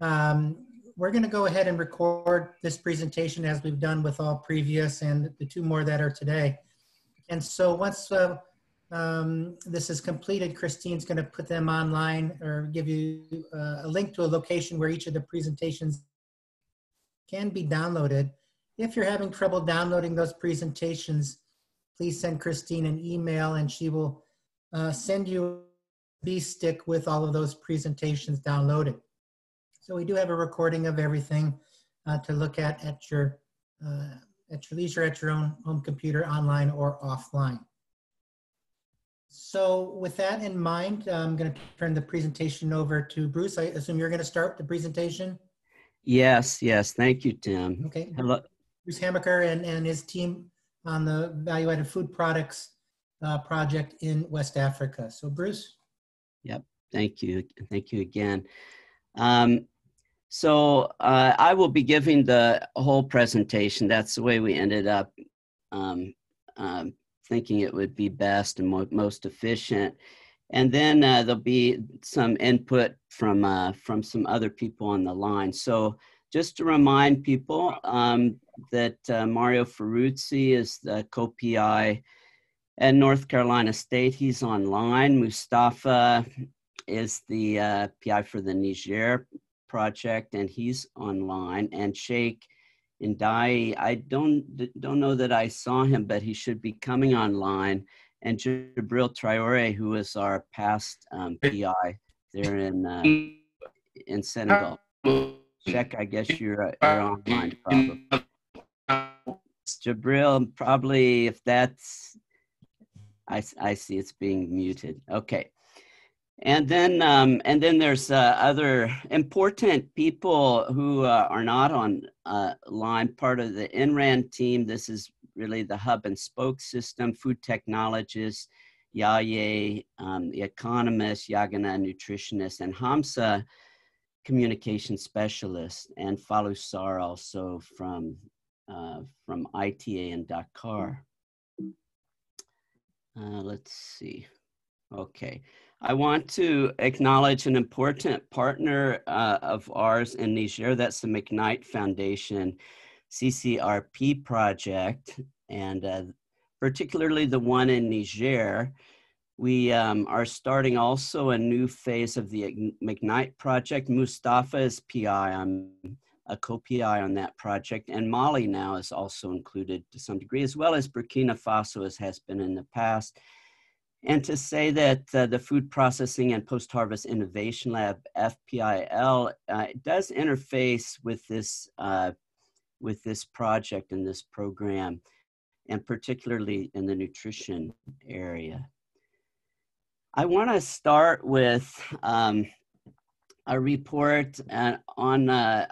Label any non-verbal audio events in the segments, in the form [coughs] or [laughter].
Um, we're going to go ahead and record this presentation as we've done with all previous and the two more that are today. And so once uh, um, this is completed, Christine's going to put them online or give you uh, a link to a location where each of the presentations can be downloaded. If you're having trouble downloading those presentations, please send Christine an email and she will uh, send you a B stick with all of those presentations downloaded. So we do have a recording of everything uh, to look at at your, uh, at your leisure at your own home computer, online or offline. So with that in mind, I'm going to turn the presentation over to Bruce. I assume you're going to start the presentation? Yes, yes. Thank you, Tim. Okay. Hello. Bruce Hamaker and, and his team on the value-added food products uh, project in West Africa. So Bruce? Yep. Thank you. Thank you again. Um, so uh, I will be giving the whole presentation. That's the way we ended up um, um, thinking it would be best and mo most efficient. And then uh, there'll be some input from uh, from some other people on the line. So just to remind people um, that uh, Mario Ferruzzi is the co-PI at North Carolina State. He's online. Mustafa is the uh, PI for the Niger project, and he's online. And Cheikh Ndiaye, I don't don't know that I saw him, but he should be coming online. And Jabril Traore, who is our past um, PI there in uh, [laughs] in Senegal. Check, I guess you're uh, you're online probably. Jabril, probably if that's, I I see it's being muted. Okay. And then, um, and then there's uh, other important people who uh, are not on uh, line, part of the INRAN team. This is really the hub and spoke system, food technologists, Yaye, um, the economist, Yagana, nutritionist, and Hamza, communication specialist, and Falusar also from, uh, from ITA in Dakar. Uh, let's see. Okay. I want to acknowledge an important partner uh, of ours in Niger. That's the McKnight Foundation CCRP project, and uh, particularly the one in Niger. We um, are starting also a new phase of the McKnight project. Mustafa is PI. I'm a co-PI on that project, and Mali now is also included to some degree, as well as Burkina Faso, as has been in the past and to say that uh, the Food Processing and Post-Harvest Innovation Lab, FPIL, uh, does interface with this, uh, with this project and this program, and particularly in the nutrition area. I want to start with um, a report uh, on uh,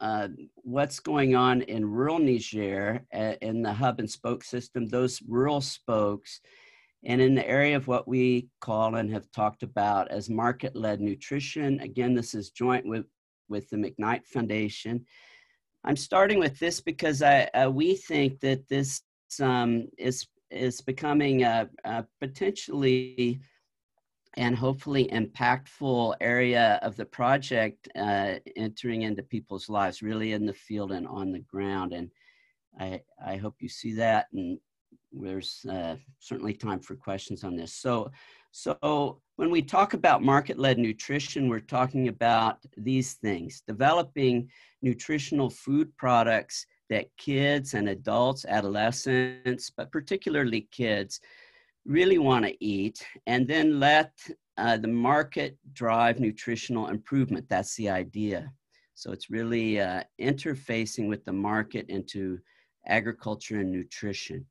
uh, what's going on in rural Niger in the hub and spoke system, those rural spokes, and in the area of what we call and have talked about as market-led nutrition. Again, this is joint with, with the McKnight Foundation. I'm starting with this because I, uh, we think that this um, is, is becoming a, a potentially and hopefully impactful area of the project uh, entering into people's lives, really in the field and on the ground. And I, I hope you see that and there's uh, certainly time for questions on this. So, so when we talk about market-led nutrition, we're talking about these things, developing nutritional food products that kids and adults, adolescents, but particularly kids, really want to eat, and then let uh, the market drive nutritional improvement. That's the idea. So it's really uh, interfacing with the market into agriculture and nutrition.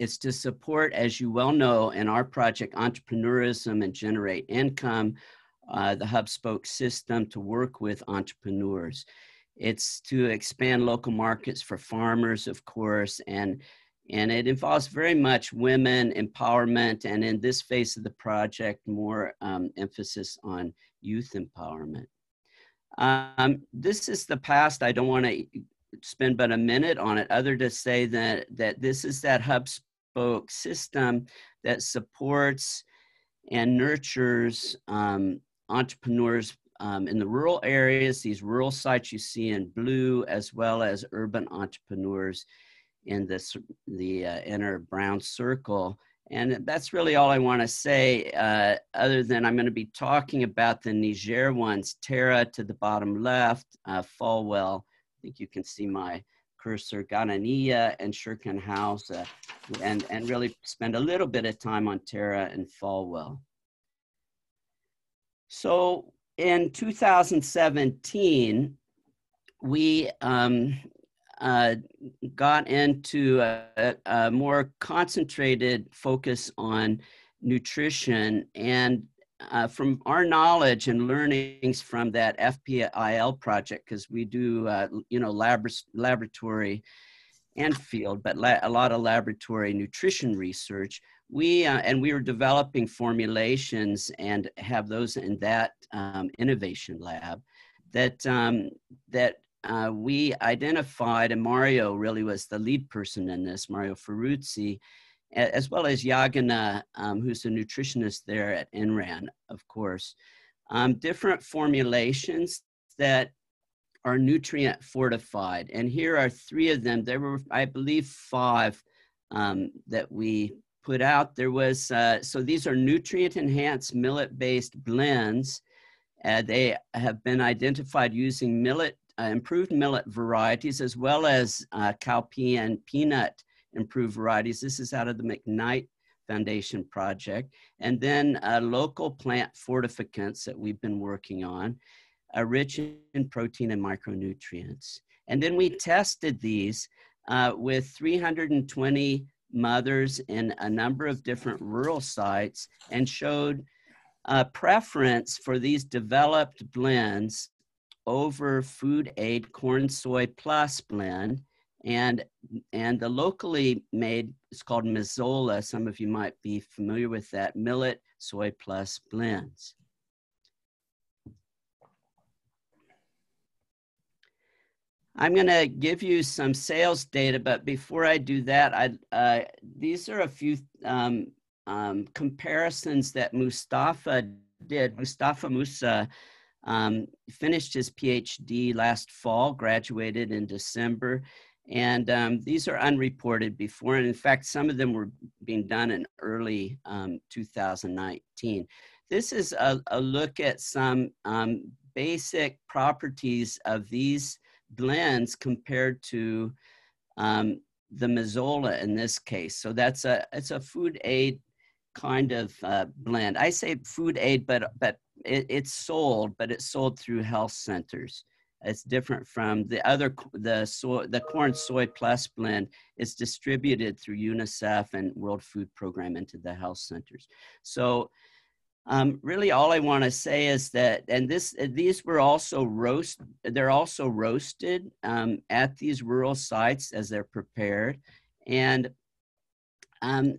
It's to support, as you well know, in our project, entrepreneurism and generate income, uh, the hub spoke system to work with entrepreneurs. It's to expand local markets for farmers, of course, and and it involves very much women empowerment, and in this phase of the project, more um, emphasis on youth empowerment. Um, this is the past. I don't want to spend but a minute on it, other to say that that this is that hub spoke system that supports and nurtures um, entrepreneurs um, in the rural areas, these rural sites you see in blue, as well as urban entrepreneurs in this, the uh, inner brown circle. And that's really all I want to say, uh, other than I'm going to be talking about the Niger ones, Tera to the bottom left, uh, Falwel, I think you can see my cursor, Ganania and Shirkan House, uh, and, and really spend a little bit of time on Tera and Falwel. So in 2017, we um, uh, got into a, a, more concentrated focus on nutrition and uh, from our knowledge and learnings from that FPIL project, because we do, uh, you know, lab laboratory and field, but la a lot of laboratory nutrition research. We uh, and we were developing formulations and have those in that um, innovation lab. That um, that uh, we identified, and Mario really was the lead person in this, Mario Ferruzzi, as well as Yagana, um, who's a nutritionist there at INRAN, of course. Um, different formulations that are nutrient fortified. And here are three of them. There were, I believe, five um, that we put out. There was, uh, so these are nutrient enhanced millet based blends. Uh, they have been identified using millet uh, improved millet varieties as well as uh, cowpea and peanut improved varieties. This is out of the McKnight Foundation project. And then local plant fortificants that we've been working on, uh, rich in protein and micronutrients. And then we tested these uh, with 320 mothers in a number of different rural sites and showed a preference for these developed blends over Food Aid Corn Soy Plus blend. And, and the locally made, it's called Misola. Some of you might be familiar with that, millet soy plus blends. I'm going to give you some sales data, but before I do that, I, uh, these are a few um, um, comparisons that Mustafa did. Mustafa Musa um, finished his PhD last fall, graduated in December, and um, these are unreported before. And in fact, some of them were being done in early um, 2019. This is a, a look at some um, basic properties of these blends compared to um, the Misola in this case. So that's a, it's a food aid kind of uh, blend. I say food aid, but, but it, it's sold, but it's sold through health centers. It's different from the other, the soy, the corn soy plus blend is distributed through UNICEF and World Food Program into the health centers. So um, really all I want to say is that, and this, these were also roast, they're also roasted um, at these rural sites as they're prepared. And um,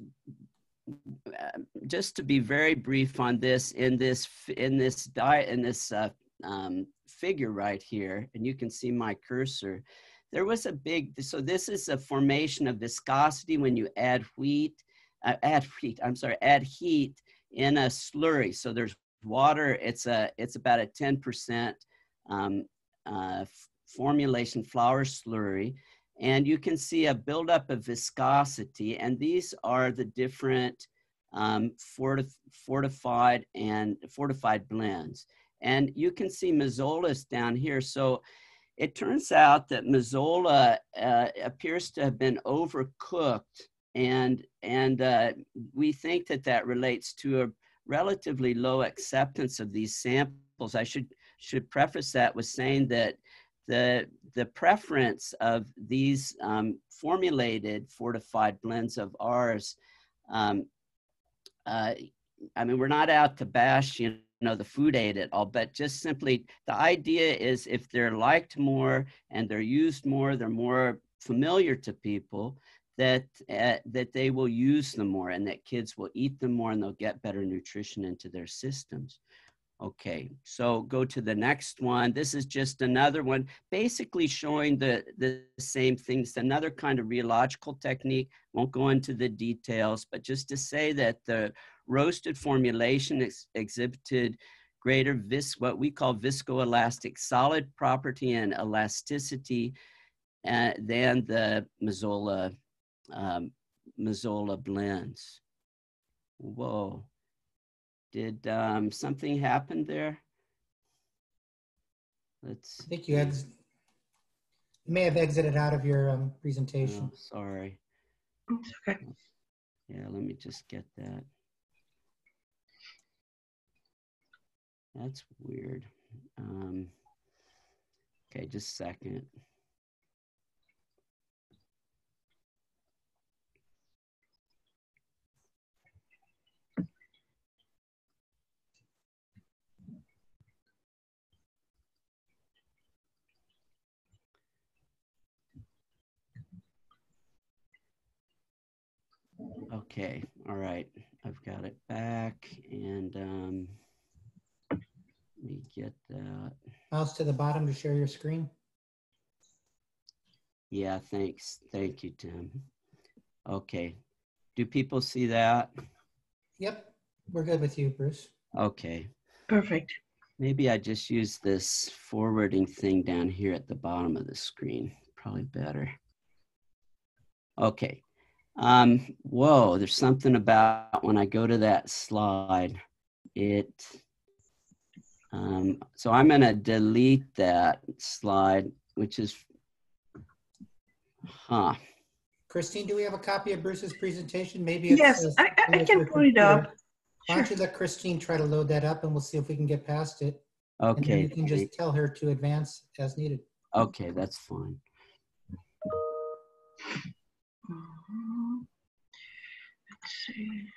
just to be very brief on this, in this in this diet in this uh, um, figure right here, and you can see my cursor. There was a big. So this is a formation of viscosity when you add wheat, uh, add wheat. I'm sorry, add heat in a slurry. So there's water. It's a it's about a 10% um, uh, formulation flour slurry and you can see a buildup of viscosity, and these are the different um, fortif fortified and fortified blends. And you can see Misolas down here. So it turns out that Misola uh, appears to have been overcooked, and and uh, we think that that relates to a relatively low acceptance of these samples. I should should preface that with saying that the, the preference of these um, formulated fortified blends of ours, um, uh, I mean, we're not out to bash, you know, the food aid at all, but just simply the idea is if they're liked more and they're used more, they're more familiar to people, that uh, that they will use them more and that kids will eat them more and they'll get better nutrition into their systems. Okay, so go to the next one. This is just another one, basically showing the, the same things, another kind of rheological technique. Won't go into the details, but just to say that the roasted formulation ex exhibited greater vis what we call viscoelastic solid property and elasticity uh, than the Misola um, Misola blends. Whoa. Did um, something happen there? Let's. I think you ex- you may have exited out of your um, presentation. Oh, sorry. It's okay. Yeah, let me just get that. That's weird. Um, okay, just a second. Okay, all right. I've got it back and um, me get that. Mouse to the bottom to share your screen. Yeah, thanks. Thank you, Tim. Okay. Do people see that? Yep, we're good with you, Bruce. Okay. Perfect. Maybe I just use this forwarding thing down here at the bottom of the screen. Probably better. Okay. Um, whoa, there's something about when I go to that slide, it, um, so I'm gonna delete that slide, which is, huh, Christine, do we have a copy of Bruce's presentation? Maybe it's. Yes, I, I- I can your pull it up. Why don't you let Christine try to load that up and we'll see if we can get past it. And then okay, you can just tell her to advance as needed. okay, that's fine. Mhm. Let's see.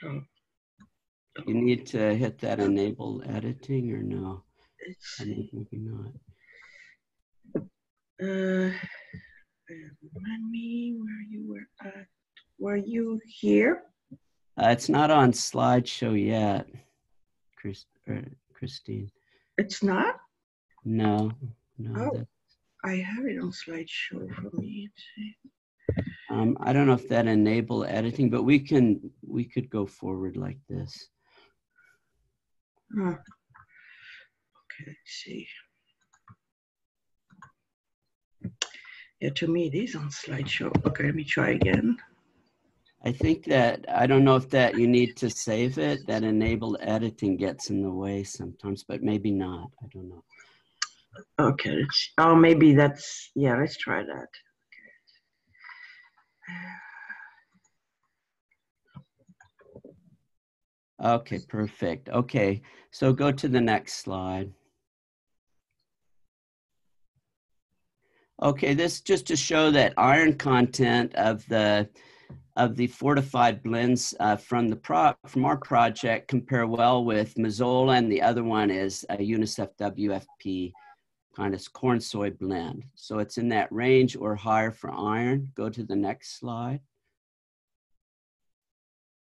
So You need to hit that enable editing or no? it's I mean, maybe not. Uh, remind me where you were at. Were you here? Uh, it's not on slideshow yet, Chris, er, Christine. It's not. No, no. Oh. I have it on slideshow for me. Um, I don't know if that enable editing, but we can, we could go forward like this. Huh. Okay, let's see. Yeah, to me it is on slideshow. Okay, let me try again. I think that, I don't know if that you need to save it, that enable editing gets in the way sometimes, but maybe not, I don't know. Okay, oh, maybe that's, yeah, let's try that. Okay, perfect. Okay, so go to the next slide. Okay, this just to show that iron content of the of the fortified blends uh, from the pro from our project compare well with Misola, and the other one is a UNICEF WFP kind of corn soy blend. So it's in that range or higher for iron. Go to the next slide.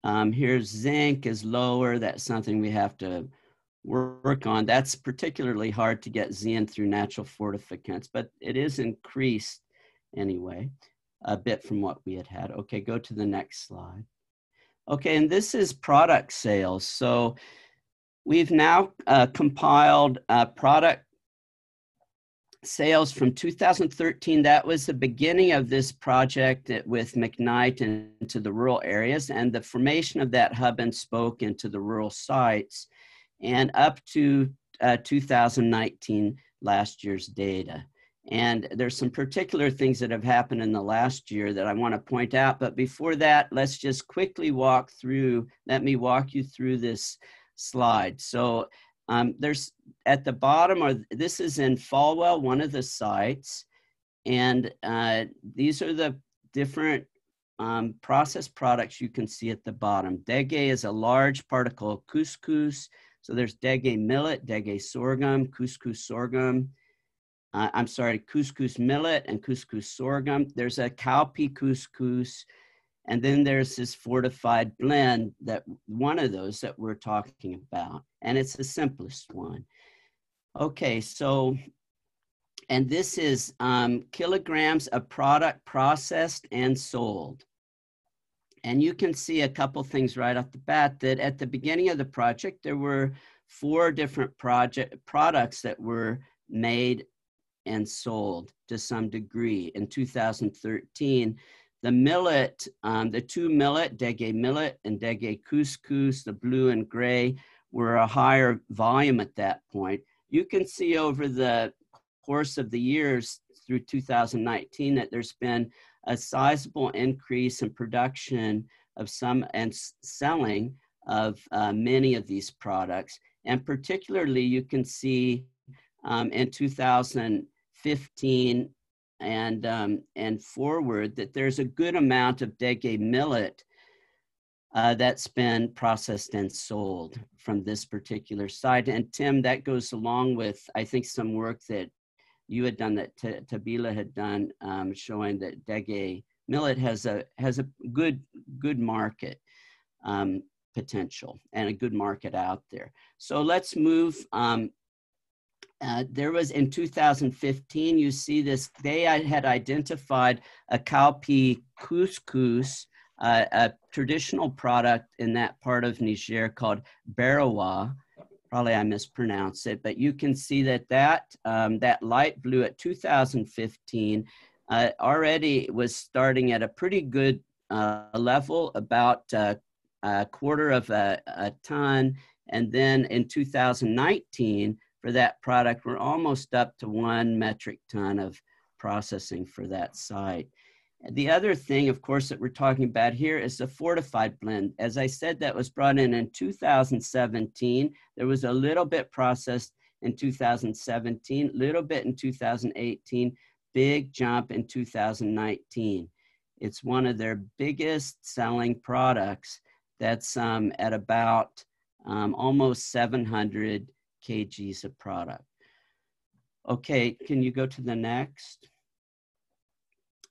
Um, here's zinc is lower. That's something we have to work on. That's particularly hard to get zinc through natural fortificants, but it is increased anyway, a bit from what we had had. Okay, go to the next slide. Okay, and this is product sales. So we've now uh, compiled uh, product sales from 2013. That was the beginning of this project with McKnight into the rural areas and the formation of that hub and spoke into the rural sites and up to uh, 2019, last year's data. And there's some particular things that have happened in the last year that I want to point out. But before that, let's just quickly walk through, let me walk you through this slide. So um, there's at the bottom, or this is in Falwel, one of the sites. And uh, these are the different um, processed products you can see at the bottom. Dege is a large particle couscous. So there's Dege millet, Dege sorghum, couscous sorghum. Uh, I'm sorry, couscous millet and couscous sorghum. There's a cowpea couscous And then there's this fortified blend that one of those that we're talking about, and it's the simplest one. Okay, so, and this is um, kilograms of product processed and sold. And you can see a couple things right off the bat that at the beginning of the project, there were four different project products that were made and sold to some degree. In 2013, the millet, um, the two millet, Dege millet and Dege couscous, the blue and gray, were a higher volume at that point. You can see over the course of the years through 2019 that there's been a sizable increase in production of some and selling of uh, many of these products. And particularly, you can see um, in 2015 and um, and forward that there's a good amount of Dege millet uh, that's been processed and sold from this particular site. And Tim, that goes along with I think some work that you had done that T- Tabila had done, um, showing that Dege millet has a has a good good market um, potential and a good market out there. So let's move um, uh, there was in 2015, you see this, they had identified a cowpea couscous, uh, a traditional product in that part of Niger called barawa. Probably I mispronounced it, but you can see that that, um, that light blue at 2015 uh, already was starting at a pretty good uh, level, about uh, a quarter of a, a ton. And then in 2019, for that product. We're almost up to one metric ton of processing for that site. The other thing, of course, that we're talking about here is the fortified blend. As I said, that was brought in in 2017. There was a little bit processed in 2017, little bit in 2018, big jump in 2019. It's one of their biggest selling products that's um, at about um, almost 700 kgs of product. Okay, can you go to the next?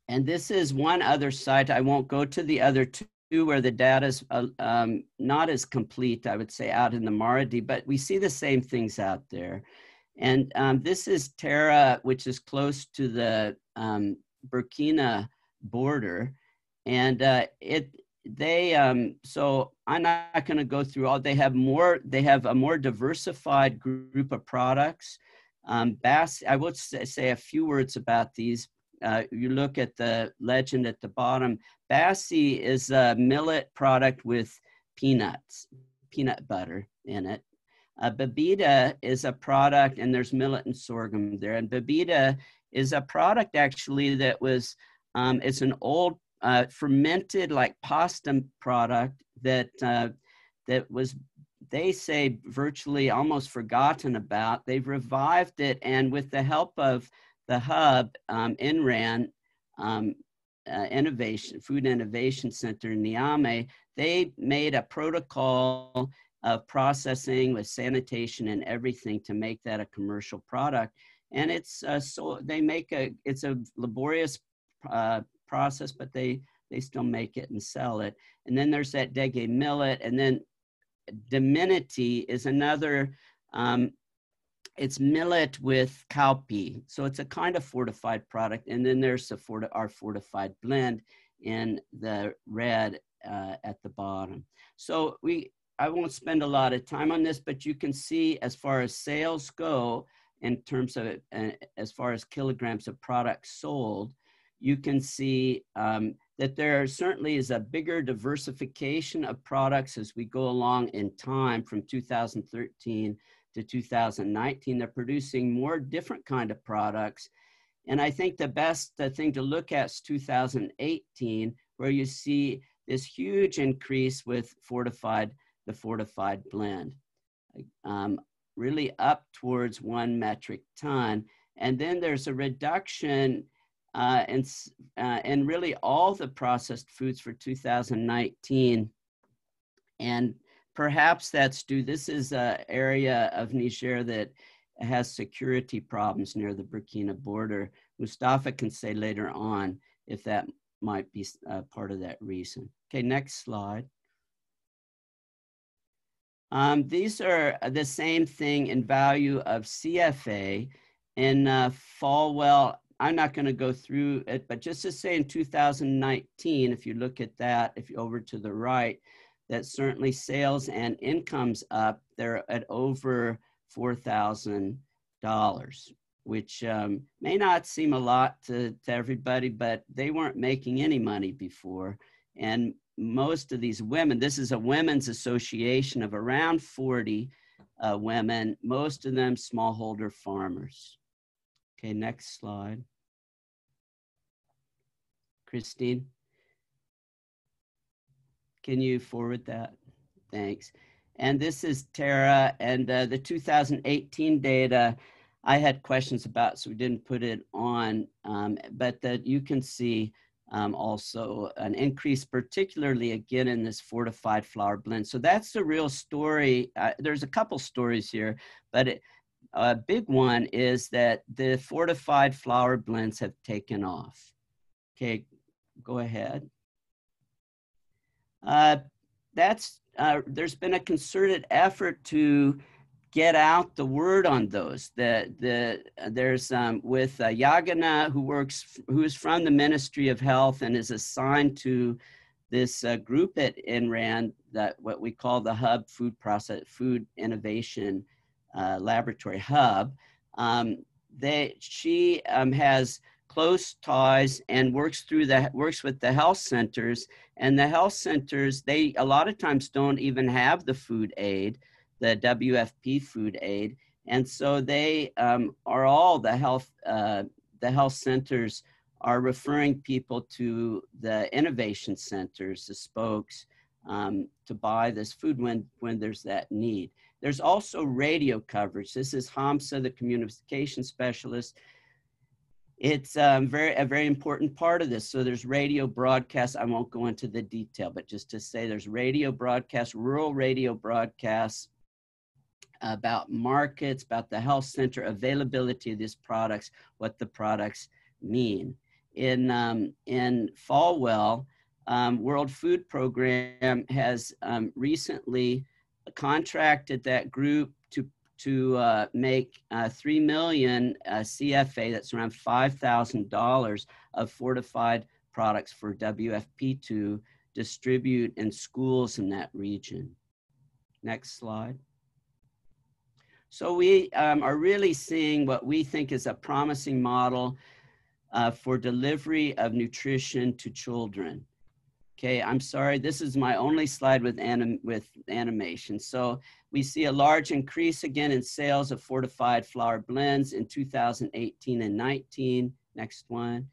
And this is one other site. I won't go to the other two where the data is uh, um, not as complete, I would say, out in the Maradi, but we see the same things out there. And um, this is Tera, which is close to the um, Burkina border. And uh, it they um, so i'm not going to go through all they have more they have a more diversified group of products. Um, bass i would say a few words about these. Uh, you look at the legend at the bottom. Bassi is a millet product with peanuts peanut butter in it. Uh, babita is a product and there's millet and sorghum there. And babita is a product actually that was um, it's an old uh, fermented like pasta product that uh, that was they say virtually almost forgotten about. They've revived it, and with the help of the hub, um, INRAN, um, uh, Innovation Food Innovation Center in Niamey, they made a protocol of processing with sanitation and everything to make that a commercial product. And it's uh, so they make a it's a laborious uh, process, but they they still make it and sell it. And then there's that Dege millet, and then Diminity is another. Um, it's millet with cowpea, so it's a kind of fortified product. And then there's the forti- our fortified blend in the red uh, at the bottom. So we, I won't spend a lot of time on this, but you can see as far as sales go, in terms of uh, as far as kilograms of product sold, you can see um, that there certainly is a bigger diversification of products as we go along in time from 2013 to 2019. They're producing more different kind of products. And I think the best uh, thing to look at is 2018, where you see this huge increase with fortified, the fortified blend, um, really up towards one metric ton. And then there's a reduction uh, and, uh, and really all the processed foods for 2019. And perhaps that's due, this is an area of Niger that has security problems near the Burkina border. Mustafa can say later on if that might be uh, part of that reason. Okay, next slide. Um, these are the same thing in value of CFA. In uh, Falwel, I'm not going to go through it, but just to say in 2019, if you look at that, if you over to the right, that certainly sales and incomes up, they're at over $4,000 which um, may not seem a lot to, to everybody, but they weren't making any money before. And most of these women, this is a women's association of around 40 uh, women, most of them smallholder farmers. Okay, next slide. Christine, can you forward that? Thanks. And this is Tara and uh, the 2018 data I had questions about, so we didn't put it on, um, but that you can see um, also an increase, particularly again in this fortified flour blend. So that's the real story. Uh, there's a couple stories here, but it, a big one is that the fortified flour blends have taken off. Okay, go ahead. Uh, that's uh, there's been a concerted effort to get out the word on those. The, the, there's um, with uh, Yagana, who works, who is from the Ministry of Health and is assigned to this uh, group at INRAN, that what we call the Hub Food Process Food Innovation uh, Laboratory Hub. Um, they, she um, has close ties and works through the works with the health centers and the health centers they a lot of times don't even have the food aid the WFP food aid. And so they um, are all the health, uh, the health centers are referring people to the innovation centers, the spokes, um, to buy this food when, when there's that need. There's also radio coverage. This is Hamza, the communication specialist. It's um, very a very important part of this. So there's radio broadcasts. I won't go into the detail, but just to say there's radio broadcasts, rural radio broadcasts, about markets, about the health center, availability of these products, what the products mean. In, um, in Falwel, um, World Food Program has um, recently contracted that group to, to uh, make uh, 3 million uh, CFA, that's around $5,000 of fortified products for WFP to distribute in schools in that region. Next slide. So we um, are really seeing what we think is a promising model uh, for delivery of nutrition to children. Okay, I'm sorry, this is my only slide with, anim with animation. So we see a large increase again in sales of fortified flour blends in 2018 and 19. Next one.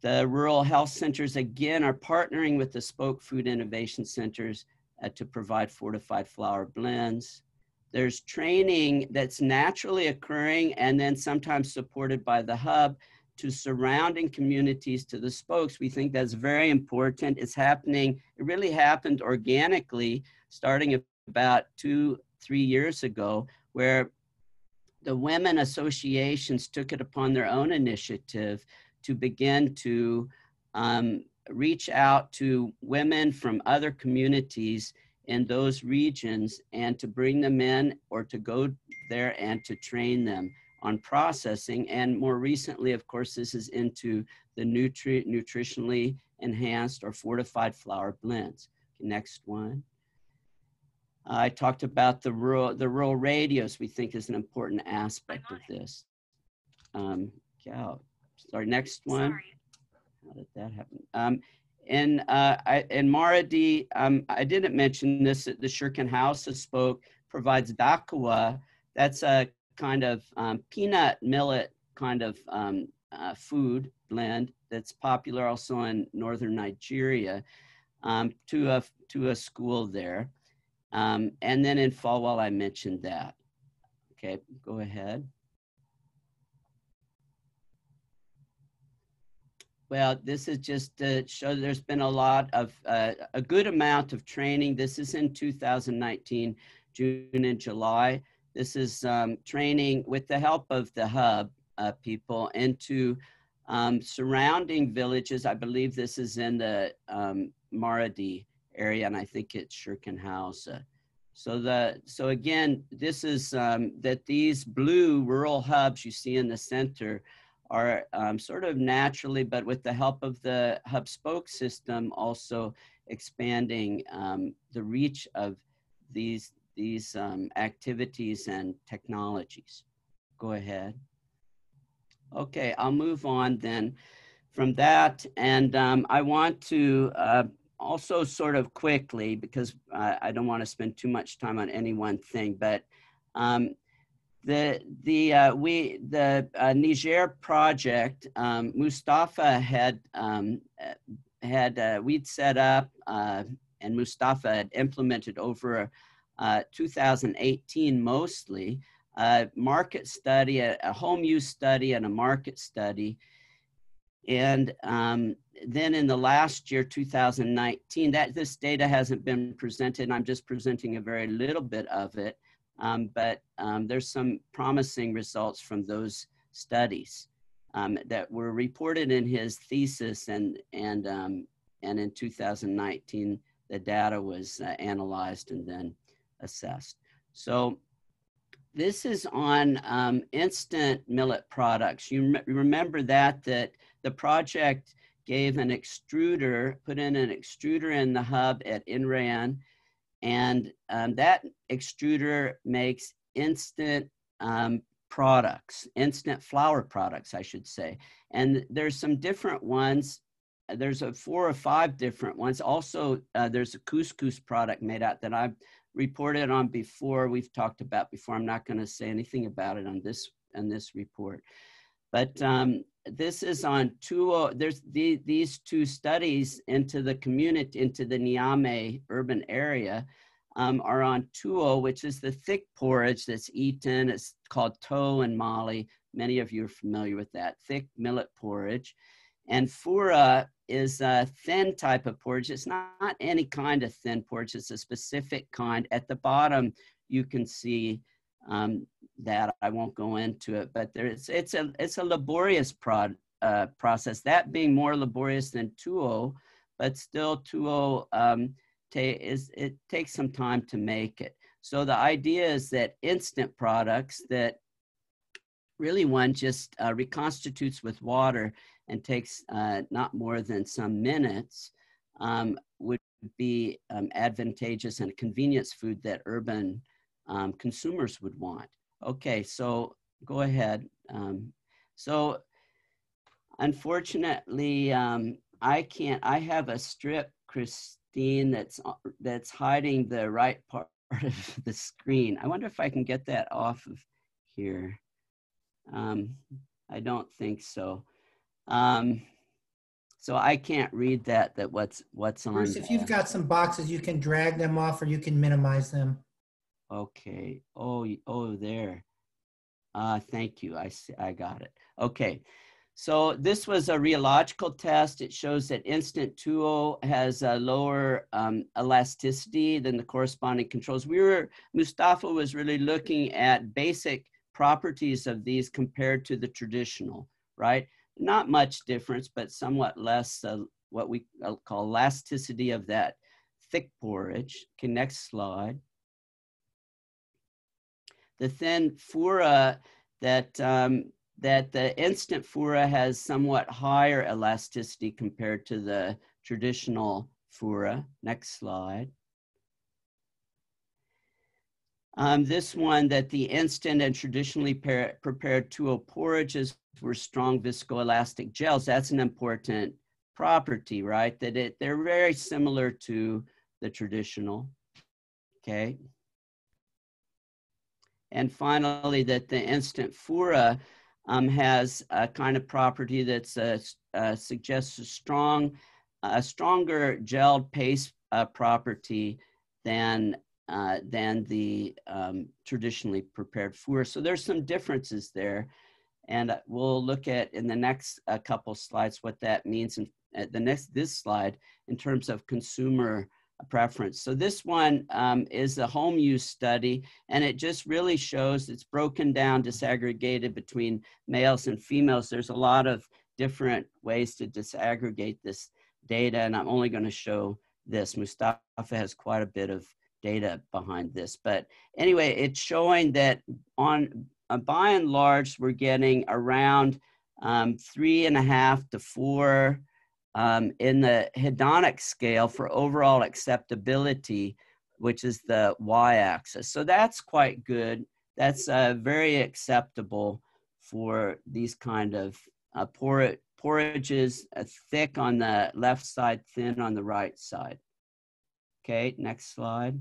The rural health centers again are partnering with the Spoke Food Innovation Centers uh, to provide fortified flour blends. There's training that's naturally occurring and then sometimes supported by the hub to surrounding communities to the spokes. We think that's very important. It's happening, it really happened organically starting about two, three years ago, where the women associations took it upon their own initiative to begin to um, reach out to women from other communities in those regions and to bring them in or to go there and to train them on processing. And more recently, of course, this is into the nutri nutritionally enhanced or fortified flour blends. Next one. I talked about the rural, the rural radios we think is an important aspect of this. Um, yeah, sorry, next one. Sorry. How did that happen? Um, and, uh, I, Maradi um, I didn't mention this. The Shirkin House spoke provides dakwa. That's a kind of um, peanut millet kind of um, uh, food blend that's popular also in northern Nigeria um, to a to a school there. Um, and then in Falwel, I mentioned that. Okay, go ahead. Well, this is just to show there's been a lot of, uh, a good amount of training. This is in 2019, June and July. This is um, training with the help of the hub uh, people into um, surrounding villages. I believe this is in the um, Maradi area, and I think it's Schirkenhausen. So the so again, this is um, that these blue rural hubs you see in the center are um, sort of naturally, but with the help of the hub spoke system, also expanding um, the reach of these these um, activities and technologies. Go ahead. Okay, I'll move on then from that, and um, I want to uh, also sort of quickly, because I don't want to spend too much time on any one thing, but um, the the uh, we the uh, Niger project, um, Mustafa had um, had uh, we'd set up uh, and Mustafa had implemented over uh, 2018 mostly a market study, a, a home use study, and a market study and um, then in the last year, 2019, that this data hasn't been presented. I'm just presenting a very little bit of it, um, but um, there's some promising results from those studies um, that were reported in his thesis, and and um, and in 2019, the data was uh, analyzed and then assessed. So this is on um, instant millet products. You remember that that the project gave an extruder, put in an extruder in the hub at INRAN, and um, that extruder makes instant um, products, instant flour products, I should say. And there's some different ones. There's a four or five different ones. Also, uh, there's a couscous product made out that I've reported on before. We've talked about before. I'm not going to say anything about it on this on this report. But um, this is on two, there's the, these two studies into the community, into the Niamey urban area um, are on tuo, which is the thick porridge that's eaten. It's called to in Mali. Many of you are familiar with that, thick millet porridge. And fura is a thin type of porridge. It's not, not any kind of thin porridge, it's a specific kind. At the bottom, you can see um, that I won't go into it, but there's it's a it's a laborious prod, uh, process. That being more laborious than tuo, but still tuo um, is it takes some time to make it. So the idea is that instant products that really one just uh, reconstitutes with water and takes uh, not more than some minutes um, would be um, advantageous and convenience food that urban um, consumers would want. Okay, so go ahead. Um, so unfortunately, um, I can't, I have a strip, Christine, that's, uh, that's hiding the right [laughs] part of the screen. I wonder if I can get that off of here. Um, I don't think so. Um, so I can't read that, that what's, what's on. Bruce, if you've got some boxes, you can drag them off or you can minimize them. Okay. Oh, oh, there. Uh, thank you. I see, I got it. Okay. So this was a rheological test. It shows that instant tuo has a lower um, elasticity than the corresponding controls. We were, Mustafa was really looking at basic properties of these compared to the traditional, right? Not much difference, but somewhat less uh, what we uh, call elasticity of that thick porridge. Okay, next slide the thin fura that um, that the instant fura has somewhat higher elasticity compared to the traditional fura. Next slide. Um, this one that the instant and traditionally prepared tuo porridges were strong viscoelastic gels. That's an important property, right? That it they're very similar to the traditional. Okay. And finally, that the instant fura um, has a kind of property that uh, suggests a strong, a stronger gelled paste uh, property than uh, than the um, traditionally prepared fura. So there's some differences there, and we'll look at in the next uh, couple slides what that means. In the next this slide in terms of consumer preference. So this one um, is a home use study, and it just really shows it's broken down, disaggregated between males and females. There's a lot of different ways to disaggregate this data, and I'm only going to show this. Mustafa has quite a bit of data behind this. But anyway, it's showing that on uh, by and large, we're getting around um, three and a half to four um, in the hedonic scale for overall acceptability, which is the y-axis. So that's quite good. That's uh, very acceptable for these kind of uh, por porridges, uh, thick on the left side, thin on the right side. Okay, next slide.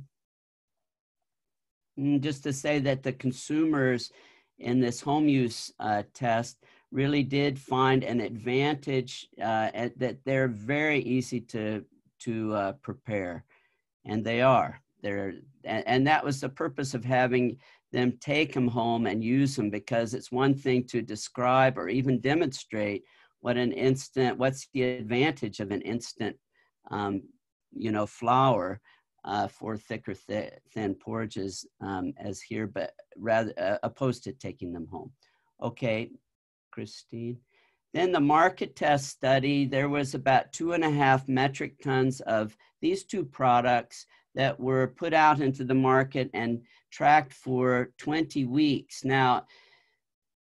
And just to say that the consumers in this home use uh, test really did find an advantage uh, at, that they're very easy to to uh, prepare, and they are. They're and, and that was the purpose of having them take them home and use them because it's one thing to describe or even demonstrate what an instant what's the advantage of an instant um, you know flour uh, for thicker th thin porridges um, as here but rather uh, opposed to taking them home. Okay christine. Then the market test study there was about two and a half metric tons of these two products that were put out into the market and tracked for 20 weeks. Now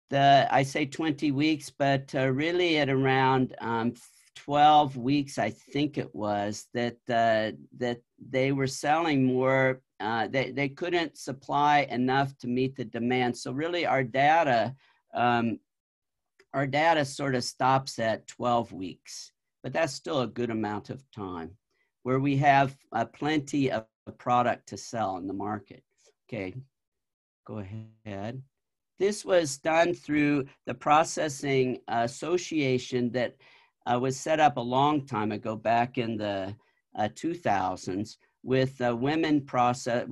the i say 20 weeks but uh, really at around um, 12 weeks, I think it was, that uh, that they were selling more. Uh, they they couldn't supply enough to meet the demand. So really, our data, um, our data sort of stops at 12 weeks, but that's still a good amount of time, where we have uh, plenty of product to sell in the market. Okay, go ahead. This was done through the processing association that uh, was set up a long time ago, back in the uh, 2000s, with uh, women process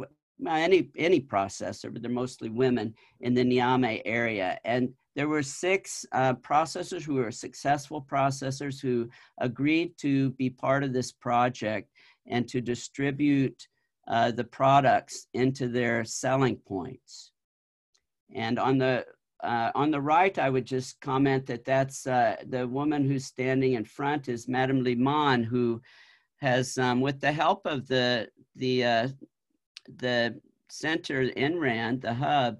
any any processor, but they're mostly women in the Niamey area. And there were six uh, processors who were successful processors who agreed to be part of this project and to distribute uh, the products into their selling points. And on the uh, on the right, I would just comment that that's uh, the woman who's standing in front is Madame Liman, who has, um, with the help of the the uh, the center INRAN, the hub,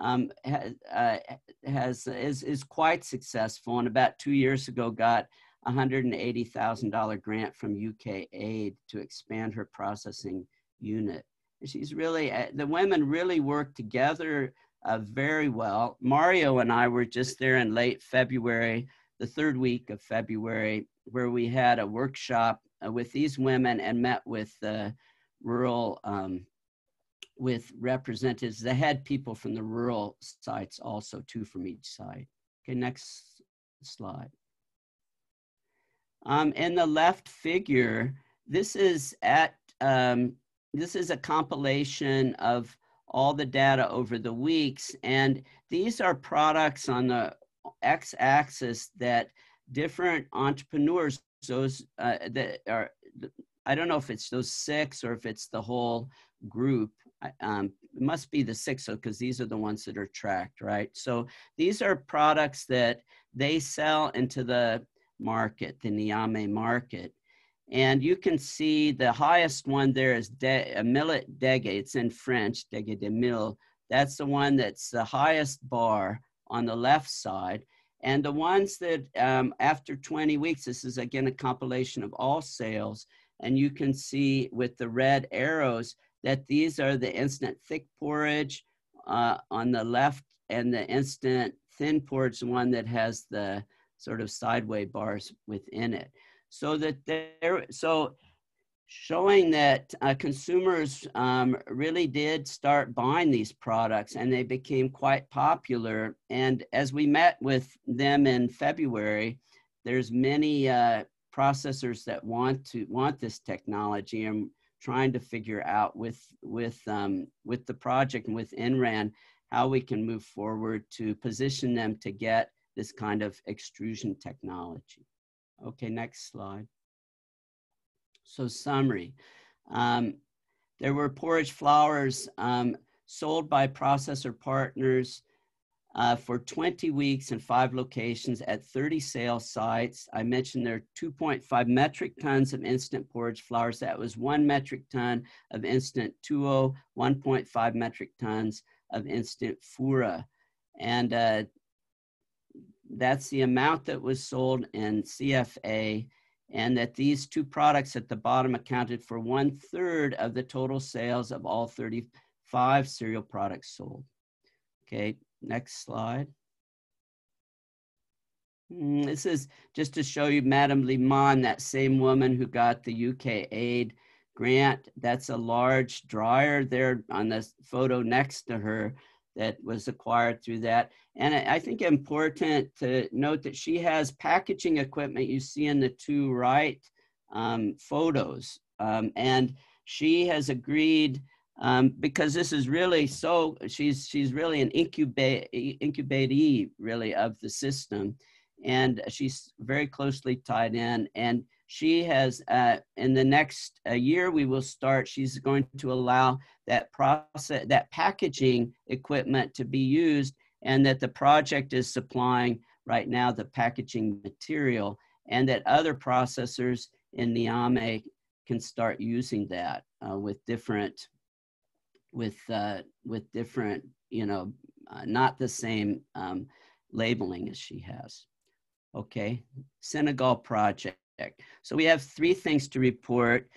um, has, uh, has is is quite successful, and about two years ago got a hundred and eighty thousand dollar grant from UK Aid to expand her processing unit. She's really uh, the women really work together uh, very well. Mario and I were just there in late February, the third week of February, where we had a workshop uh, with these women and met with the rural, um, with representatives, the had people from the rural sites also, two from each side. Okay, next slide. Um, in the left figure, this is at, um, this is a compilation of all the data over the weeks. And these are products on the x axis that different entrepreneurs, those uh, that are, I don't know if it's those six or if it's the whole group. Um, it must be the six because these are the ones that are tracked, right? So these are products that they sell into the market, the Niamey market. And you can see the highest one there is de, a millet dege. It's in French, dege de mil. That's the one that's the highest bar on the left side. And the ones that um, after 20 weeks, this is again a compilation of all sales. And you can see with the red arrows that these are the instant thick porridge uh, on the left and the instant thin porridge, the one that has the sort of sideway bars within it so that there, so showing that uh, consumers um, really did start buying these products and they became quite popular. And as we met with them in February, there's many uh, processors that want to want this technology and trying to figure out with with um, with the project and with INRAN how we can move forward to position them to get this kind of extrusion technology. Okay, next slide. So summary. Um, there were porridge flours um, sold by processor partners uh, for 20 weeks in five locations at 30 sales sites. I mentioned there are 2.5 metric tons of instant porridge flours. That was one metric ton of instant tuo, 1.5 metric tons of instant fura. And uh, that's the amount that was sold in CFA and that these two products at the bottom accounted for one third of the total sales of all 35 cereal products sold. Okay, next slide. Mm, this is just to show you Madame Limon, that same woman who got the UK aid grant. That's a large dryer there on the photo next to her that was acquired through that. And I think important to note that she has packaging equipment you see in the two right um, photos. Um, and she has agreed um, because this is really so, she's, she's really an incubate, incubatee really of the system. And she's very closely tied in. And she has uh, in the next uh, year we will start she's going to allow that process that packaging equipment to be used and that the project is supplying right now the packaging material and that other processors in Niamey can start using that uh, with different with uh, with different you know uh, not the same um, labeling as she has. Okay? Senegal project so we have three things to report.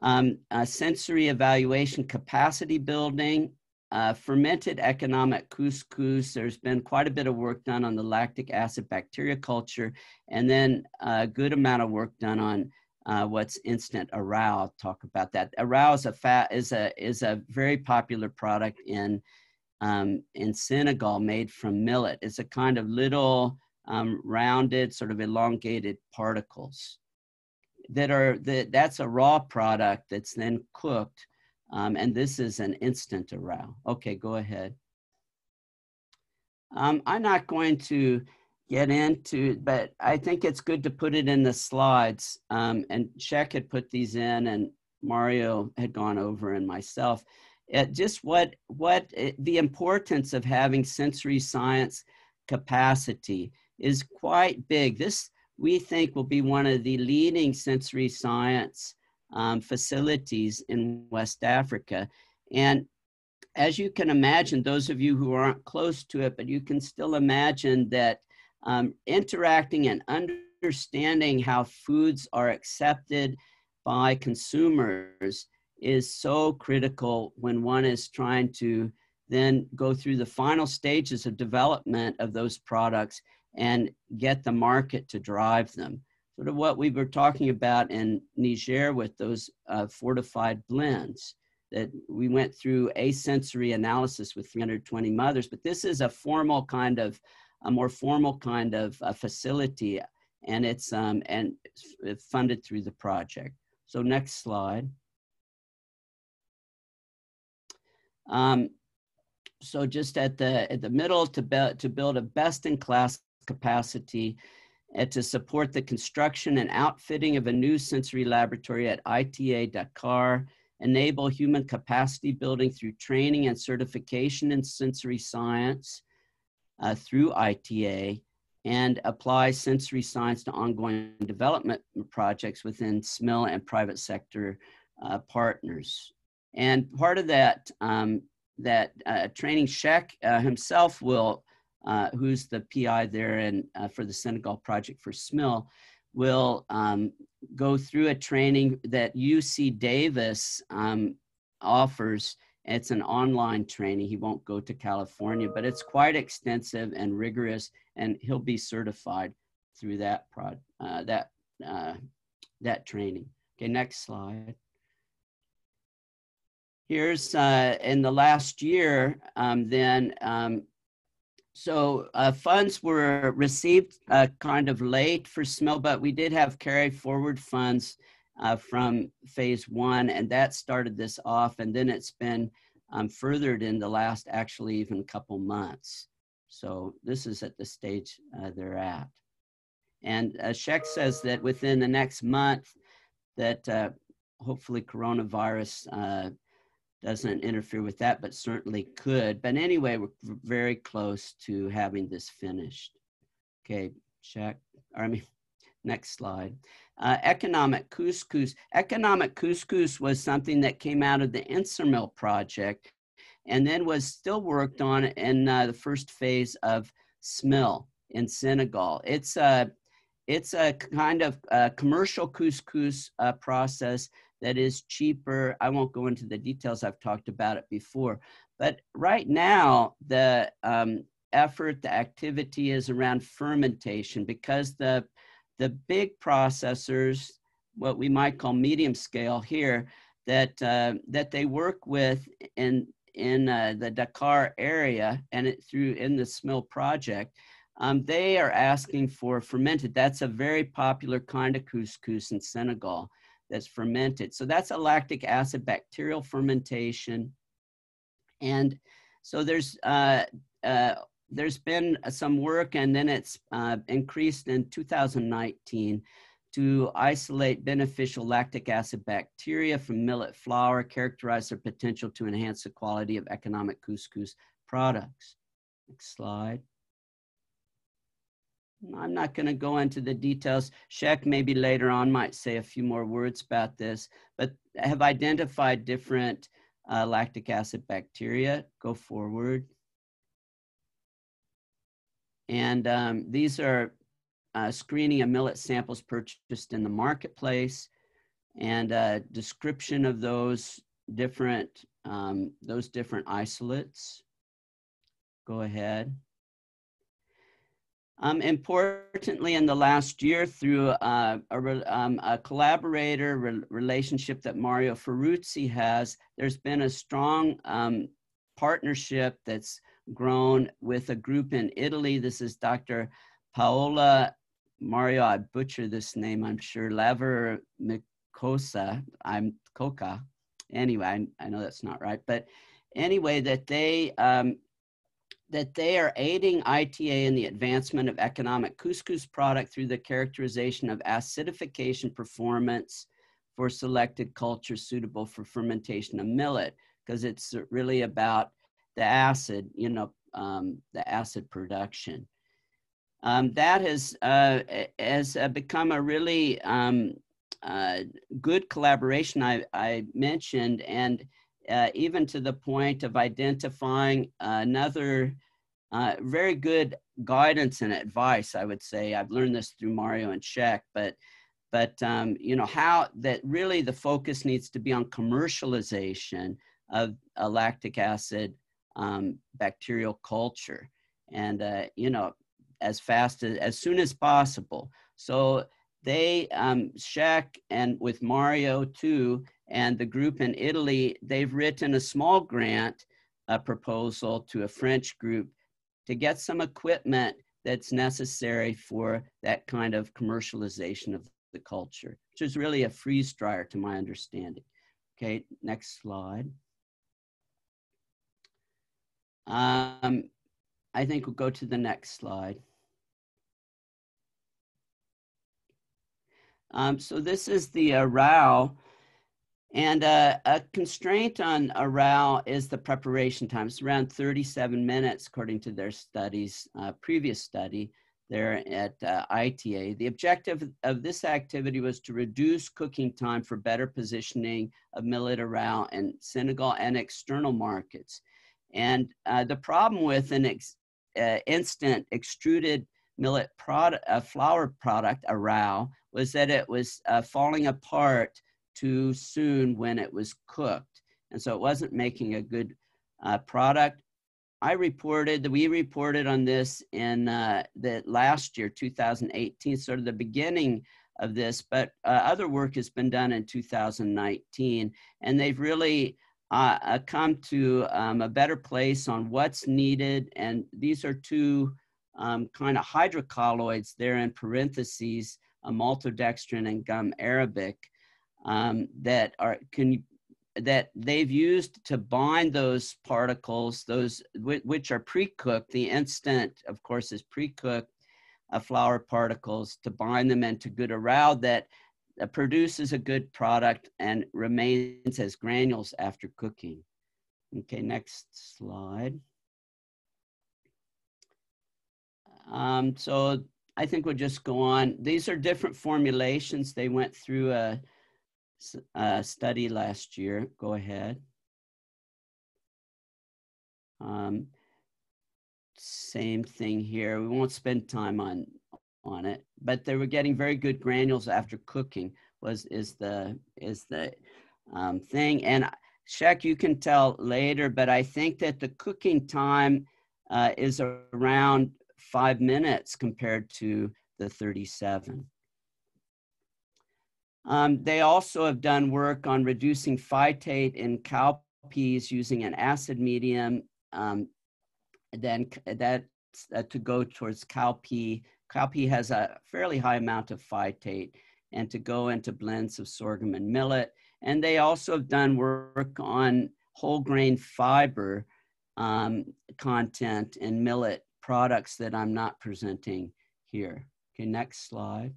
Um, uh, sensory evaluation capacity building, uh, fermented economic couscous. There's been quite a bit of work done on the lactic acid bacteria culture, and then a good amount of work done on uh, what's instant arraw. I'll talk about that. Arraw is a fat is a is a very popular product in um, in Senegal, made from millet. It's a kind of little um, rounded, sort of elongated particles that are that that's a raw product that's then cooked, um, and this is an instant arraw. Okay, go ahead. Um, I'm not going to get into, but I think it's good to put it in the slides. Um, and Cheikh had put these in, and Mario had gone over, and myself. It, just what what it, the importance of having sensory science capacity is quite big. This, we think, will be one of the leading sensory science um, facilities in West Africa. And as you can imagine, those of you who aren't close to it, but you can still imagine that um, interacting and understanding how foods are accepted by consumers is so critical when one is trying to then go through the final stages of development of those products and get the market to drive them. Sort of what we were talking about in Niger with those uh, fortified blends that we went through a sensory analysis with 320 mothers, but this is a formal kind of, a more formal kind of facility and it's um, and funded through the project. So next slide. Um, so just at the at the middle to, be, to build a best in class capacity and to support the construction and outfitting of a new sensory laboratory at ITA Dakar, enable human capacity building through training and certification in sensory science uh, through ITA, and apply sensory science to ongoing development projects within SMIL and private sector uh, partners. And part of that, um, that uh, training Cheikh uh, himself will uh, who's the PI there and uh, for the Senegal project for SMIL, will um, go through a training that UC Davis um, offers. It's an online training. He won't go to California, but it's quite extensive and rigorous, and he'll be certified through that prod, uh, that uh, that training. Okay, next slide. Here's uh, in the last year, um, then um, so uh, funds were received uh, kind of late for SMIL, but we did have carry forward funds uh, from phase one, and that started this off. And then it's been um, furthered in the last actually even couple months. So this is at the stage uh, they're at. And uh, Cheikh says that within the next month, that uh, hopefully coronavirus doesn't interfere with that, but certainly could. But anyway, we're very close to having this finished. Okay, check. I mean, [laughs] next slide. Uh, economic couscous. Economic couscous was something that came out of the INTSORMIL project and then was still worked on in uh, the first phase of SMIL in Senegal. It's a, it's a kind of uh, commercial couscous uh, process that is cheaper. I won't go into the details, I've talked about it before. But right now, the um, effort, the activity is around fermentation because the, the big processors, what we might call medium scale here, that, uh, that they work with in, in uh, the Dakar area and it, through in the SMIL project, um, they are asking for fermented. That's a very popular kind of couscous in Senegal that's fermented. So that's a lactic acid bacterial fermentation. And so there's uh, uh, there's been some work and then it's uh, increased in 2019 to isolate beneficial lactic acid bacteria from millet flour, characterize their potential to enhance the quality of economic couscous products. Next slide. I'm not going to go into the details. Cheikh maybe later on might say a few more words about this, but have identified different uh, lactic acid bacteria. Go forward. And um, these are uh, screening of millet samples purchased in the marketplace and a description of those different, um, those different isolates. Go ahead. Um, importantly, in the last year, through uh, a, um, a, collaborator re relationship that Mario Ferruzzi has, there's been a strong um, partnership that's grown with a group in Italy. This is Dr. Paola Mario. I butcher this name, I'm sure. Laver Micosa. I'm Coca. Anyway, I, I, know that's not right, but anyway, that they um, that they are aiding ITA in the advancement of economic couscous product through the characterization of acidification performance for selected cultures suitable for fermentation of millet, because it's really about the acid, you know, um, the acid production. Um, that has, uh, has uh, become a really um, uh, good collaboration I, I mentioned, and uh, even to the point of identifying another uh, very good guidance and advice, I would say. I've learned this through Mario and Cheikh, but but um, you know how that really the focus needs to be on commercialization of a lactic acid um, bacterial culture, and uh, you know as fast as as soon as possible. So they um, Cheikh and with Mario too, and the group in Italy, they've written a small grant a proposal to a French group to get some equipment that's necessary for that kind of commercialization of the culture, which is really a freeze dryer to my understanding. Okay, next slide. Um, I think we'll go to the next slide. Um, so this is the uh, and uh, a constraint on a RAO is the preparation time. It's around 37 minutes, according to their studies, uh, previous study there at uh, ITA. The objective of this activity was to reduce cooking time for better positioning of millet RAO in Senegal and external markets. And uh, the problem with an ex uh, instant extruded millet product, uh, flour product, a RAO, was that it was falling apart too soon when it was cooked. And so it wasn't making a good uh, product. I reported we reported on this in uh, the last year, 2018, sort of the beginning of this, but uh, other work has been done in 2019, and they've really uh, uh, come to um, a better place on what's needed. And these are two um, kind of hydrocolloids there in parentheses, a maltodextrin and gum arabic um, that are can that they've used to bind those particles, those which are pre-cooked. The instant, of course, is pre-cooked uh, flour particles to bind them into good arrowed that uh, produces a good product and remains as granules after cooking. Okay, next slide. Um, so I think we'll just go on. These are different formulations. They went through a, a study last year. Go ahead. Um, same thing here. We won't spend time on on it, but they were getting very good granules after cooking. Was is the is the um, thing, and Cheikh, you can tell later, but I think that the cooking time uh, is around five minutes compared to the 37. Um, they also have done work on reducing phytate in cowpeas using an acid medium. Um, then that's uh, to go towards cowpea. Cowpea has a fairly high amount of phytate and to go into blends of sorghum and millet. And they also have done work on whole grain fiber um, content in millet products that I'm not presenting here. Okay, next slide.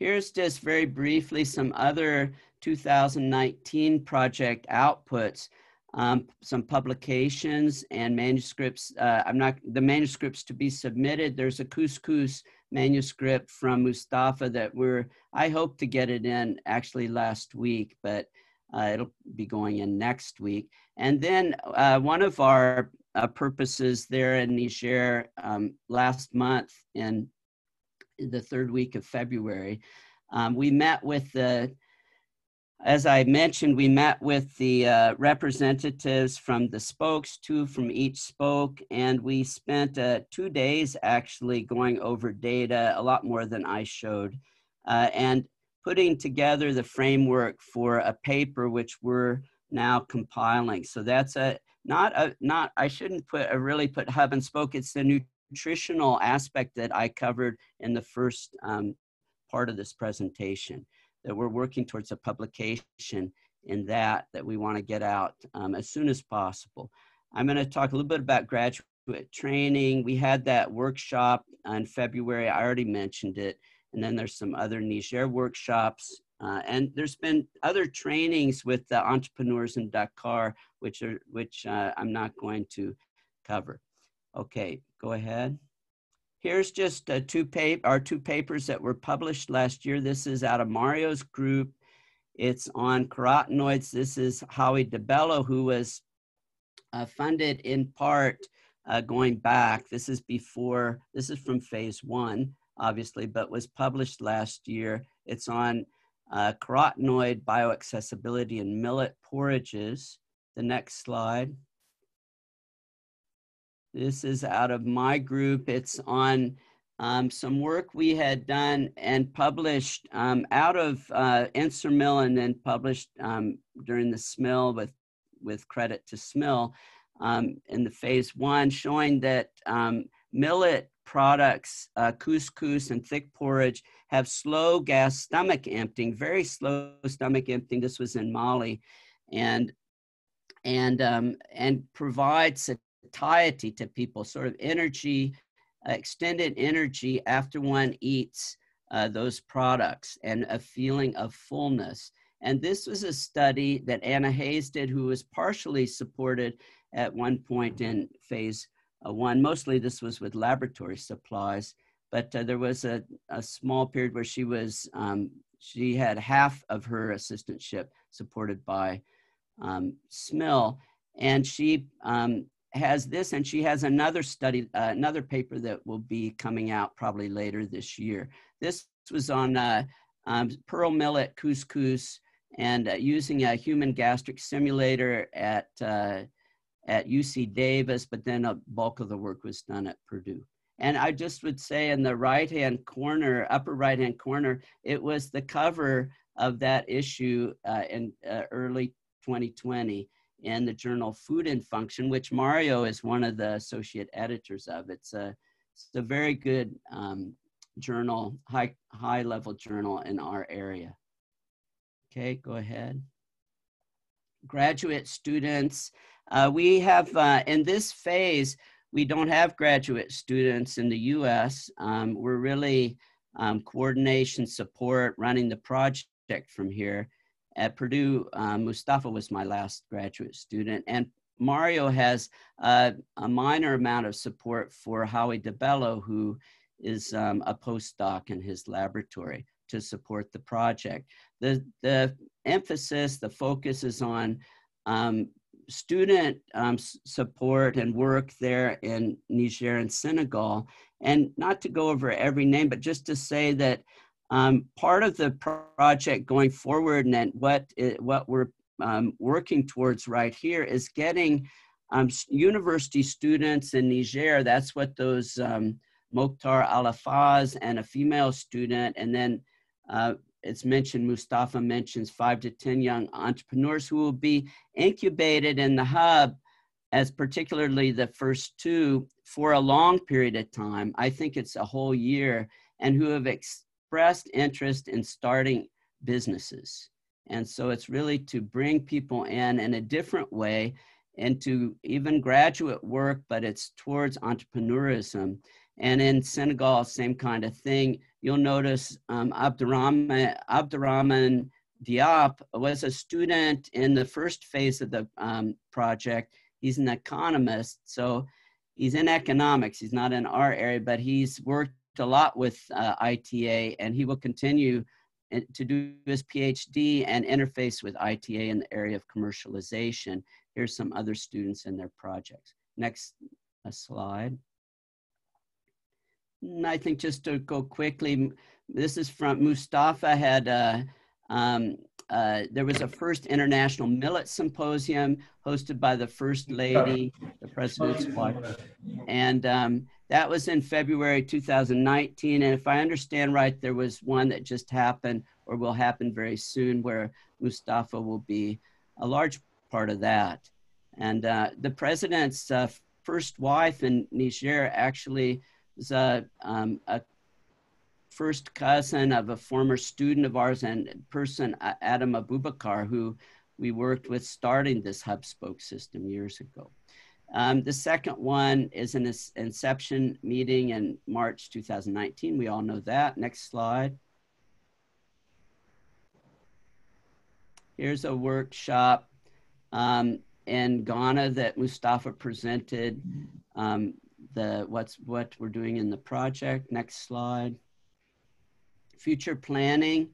Here's just very briefly some other 2019 project outputs, um, some publications and manuscripts. Uh, I'm not, the manuscripts to be submitted. There's a couscous manuscript from Mustafa that we're, I hope to get it in actually last week, but uh, it'll be going in next week. And then uh, one of our uh, purposes there in Niger um, last month in the third week of February. Um, we met with the, as I mentioned, we met with the uh, representatives from the spokes, two from each spoke, and we spent uh, two days actually going over data, a lot more than I showed, uh, and putting together the framework for a paper which we're now compiling. So that's a not a not i shouldn't put a really put hub and spoke it's the nutritional aspect that i covered in the first um, part of this presentation that we're working towards a publication in that that we want to get out um, as soon as possible i'm going to talk a little bit about graduate training we had that workshop in february i already mentioned it and then there's some other niger workshops uh, and there's been other trainings with the entrepreneurs in Dakar, which are which uh, I'm not going to cover. Okay, go ahead. Here's just uh, two our two papers that were published last year. This is out of Mario's group. It's on carotenoids. This is Hawi Debelo, who was uh, funded in part uh, going back. This is before, this is from phase one, obviously, but was published last year. It's on uh, carotenoid bioaccessibility in millet porridges. The next slide. This is out of my group. It's on um, some work we had done and published um, out of uh, INTSORMIL and then published um, during the SMIL with, with credit to SMIL um, in the phase one, showing that um, millet products, uh, couscous and thick porridge, have slow gas stomach emptying, very slow stomach emptying. This was in Mali, and and um, and provide satiety to people, sort of energy, uh, extended energy after one eats uh, those products, and a feeling of fullness. And this was a study that Anna Hayes did, who was partially supported at one point in phase uh, one. Mostly this was with laboratory supplies, but uh, there was a, a small period where she was, um, she had half of her assistantship supported by um, SMIL. And she um, has this, and she has another study, uh, another paper that will be coming out probably later this year. This was on uh, um, pearl millet couscous and uh, using a human gastric simulator at uh, at UC Davis, but then a bulk of the work was done at Purdue. And I just would say in the right hand corner, upper right hand corner, it was the cover of that issue uh, in uh, early 2020 in the journal Food and Function, which Mario is one of the associate editors of. It's a, it's a very good um, journal, high, high level journal in our area. Okay, go ahead. Graduate students, uh, we have, uh, in this phase, we don't have graduate students in the US. Um, we're really um, coordination, support, running the project from here. At Purdue, um, Mustafa was my last graduate student, and Mario has uh, a minor amount of support for Hawi Debelo, who is um, a postdoc in his laboratory to support the project. The, the emphasis, the focus is on um, student um, support and work there in Niger and Senegal. And not to go over every name, but just to say that um, part of the project going forward and what, it, what we're um, working towards right here is getting um, university students in Niger. That's what those um, Mokhtar Alafaz and a female student, and then uh, it's mentioned, Mustafa mentions five to 10 young entrepreneurs who will be incubated in the hub as particularly the first two for a long period of time. I think it's a whole year and who have expressed interest in starting businesses. And so it's really to bring people in in a different way into even graduate work, but it's towards entrepreneurism. And in Senegal, same kind of thing. You'll notice um, Abdurrahman Diop was a student in the first phase of the um, project. He's an economist, so he's in economics. He's not in our area, but he's worked a lot with uh, ITA, and he will continue uh, to do his PhD and interface with ITA in the area of commercialization. Here's some other students and their projects. Next slide. I think just to go quickly, this is from Mustafa had, uh, um, uh, there was a first international millet symposium hosted by the first lady, the president's wife. And um, that was in February 2019. And if I understand right, there was one that just happened or will happen very soon where Mustafa will be a large part of that. And uh, the president's uh, first wife in Niger actually is a, um, a first cousin of a former student of ours and person, Adam Abubakar, who we worked with starting this hub spoke system years ago. Um, the second one is an inception meeting in March 2019. We all know that. Next slide. Here's a workshop um, in Ghana that Mustafa presented um, the what's what we're doing in the project. Next slide. Future planning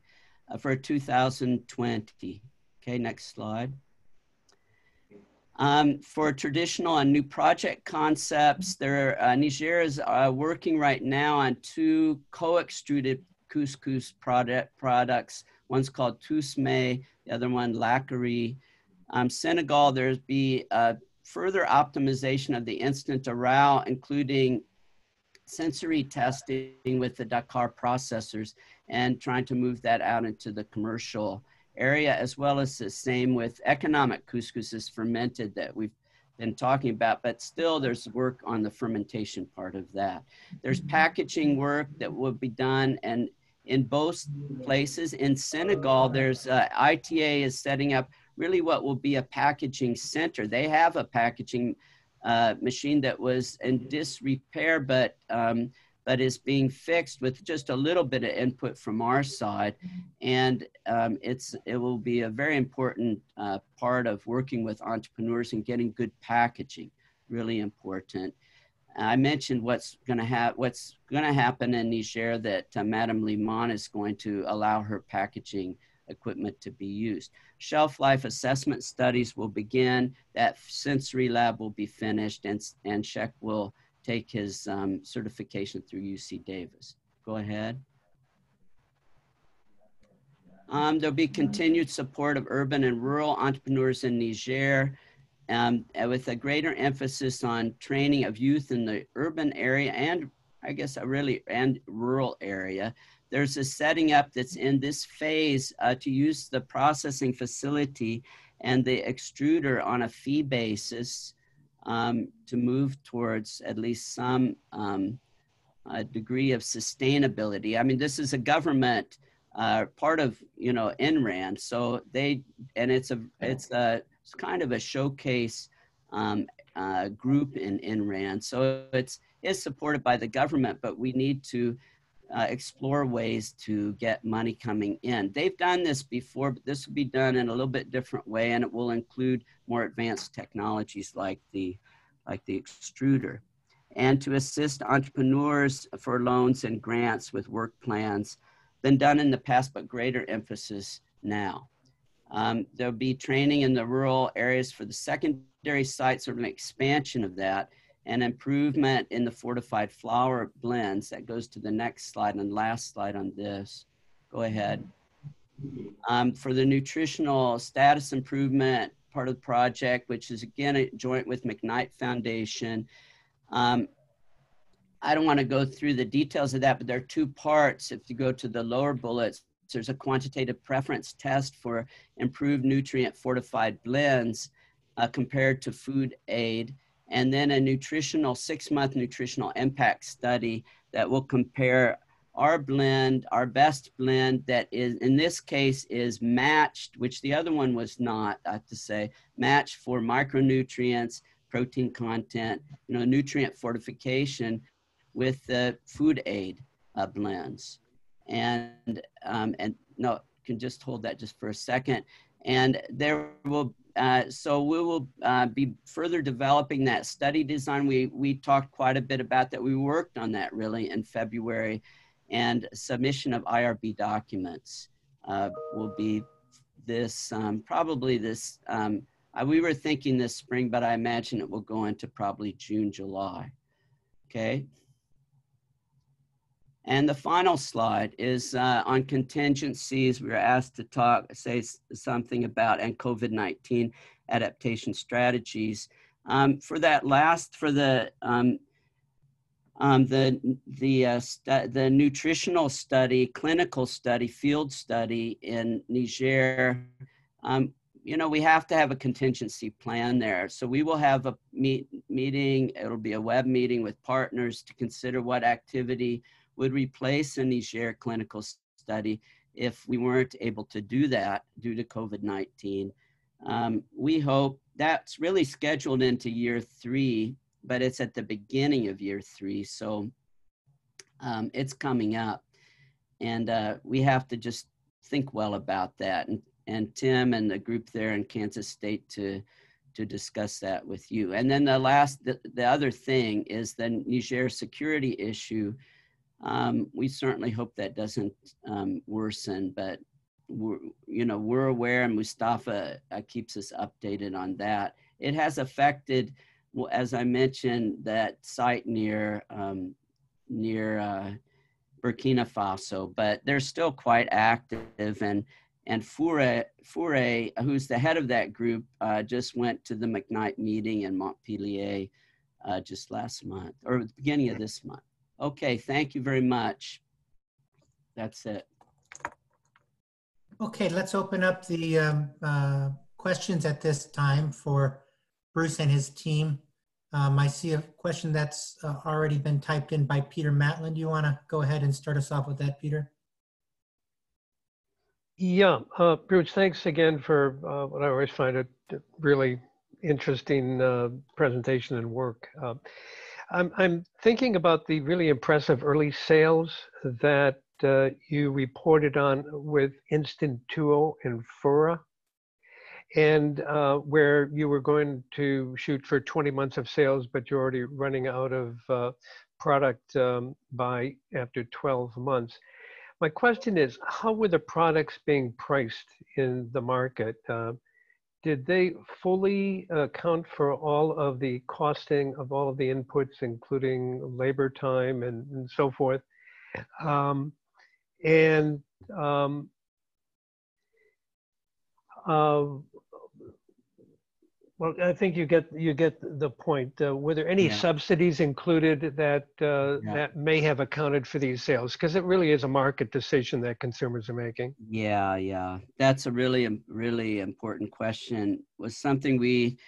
uh, for 2020. Okay, next slide. Um, for traditional and new project concepts, there uh, Niger is uh, working right now on two co-extruded couscous product products. One's called Tousme, the other one Lacquerie. Um, Senegal, there's be a further optimization of the instant arousal, including sensory testing with the Dakar processors and trying to move that out into the commercial area, as well as the same with economic couscous is fermented that we've been talking about, but still there's work on the fermentation part of that. There's packaging work that will be done and in both places. In Senegal, there's uh, ITA is setting up really what will be a packaging center. They have a packaging uh, machine that was in disrepair, but um, but is being fixed with just a little bit of input from our side, and um, it's it will be a very important uh, part of working with entrepreneurs and getting good packaging. Really important. I mentioned what's going to have what's going to happen in Niger that uh, Madame Limon is going to allow her packaging equipment to be used. Shelf life assessment studies will begin. That sensory lab will be finished, and, and Cheikh will take his um, certification through UC Davis. Go ahead. Um, there'll be continued support of urban and rural entrepreneurs in Niger um, with a greater emphasis on training of youth in the urban area and I guess a really and rural area there's a setting up that's in this phase uh, to use the processing facility and the extruder on a fee basis um, to move towards at least some um, degree of sustainability. I mean, this is a government uh, part of you know INRAN, so they and it's a it's a it's kind of a showcase um, uh, group in INRAN. So it's it's supported by the government, but we need to uh, explore ways to get money coming in. They've done this before, but this will be done in a little bit different way, and it will include more advanced technologies like the, like the extruder. And to assist entrepreneurs for loans and grants with work plans, been done in the past, but greater emphasis now. Um, there'll be training in the rural areas for the secondary sites, sort of an expansion of that, and improvement in the fortified flour blends. That goes to the next slide and last slide on this. Go ahead. Um, for the nutritional status improvement part of the project, which is again a joint with McKnight Foundation. Um, I don't want to go through the details of that, but there are two parts. If you go to the lower bullets, there's a quantitative preference test for improved nutrient fortified blends uh, compared to food aid, and then a nutritional six month nutritional impact study that will compare our blend, our best blend that is in this case is matched, which the other one was not, I have to say, matched for micronutrients, protein content, you know, nutrient fortification with the food aid uh, blends and um, and no, can just hold that just for a second. And there will, uh, so we will uh, be further developing that study design. We we talked quite a bit about that. We worked on that really in February, and submission of IRB documents uh, will be this um, probably this. Um, uh, we were thinking this spring, but I imagine it will go into probably June, July. Okay. And the final slide is uh, on contingencies. We were asked to talk, say something about and COVID-19 adaptation strategies. Um, for that last, for the um, um, the the uh, the nutritional study, clinical study, field study in Niger, um, you know, we have to have a contingency plan there. So we will have a meet, meeting. It'll be a web meeting with partners to consider what activity would replace a Niger clinical study if we weren't able to do that due to COVID-19. Um, we hope that's really scheduled into year three, but it's at the beginning of year three. So um, it's coming up. And uh, we have to just think well about that. And, and Tim and the group there in Kansas State to, to discuss that with you. And then the last, the, the other thing is the Niger security issue um, we certainly hope that doesn't um, worsen, but we're, you know, we're aware and Mustafa uh, keeps us updated on that. It has affected, well, as I mentioned, that site near, um, near uh, Burkina Faso, but they're still quite active and and Fure, Fure, who's the head of that group, uh, just went to the McKnight meeting in Montpellier uh, just last month or the beginning of this month. Okay, thank you very much. That's it. Okay, let's open up the um, uh, questions at this time for Bruce and his team. Um, I see a question that's uh, already been typed in by Peter Matlin. Do you want to go ahead and start us off with that, Peter? Yeah, uh, Bruce, thanks again for uh, what I always find a really interesting uh, presentation and work. I'm, I'm thinking about the really impressive early sales that uh, you reported on with instant tuo and Fura, and uh, where you were going to shoot for 20 months of sales, but you're already running out of uh, product um, by after 12 months. My question is, how were the products being priced in the market? Uh, did they fully account for all of the costing of all of the inputs, including labor time and, and so forth? Um, and um, uh, well, I think you get you get the point. Uh, were there any yeah. subsidies included that uh, yeah. that may have accounted for these sales? Because it really is a market decision that consumers are making. Yeah, yeah, that's a really really important question. Was something we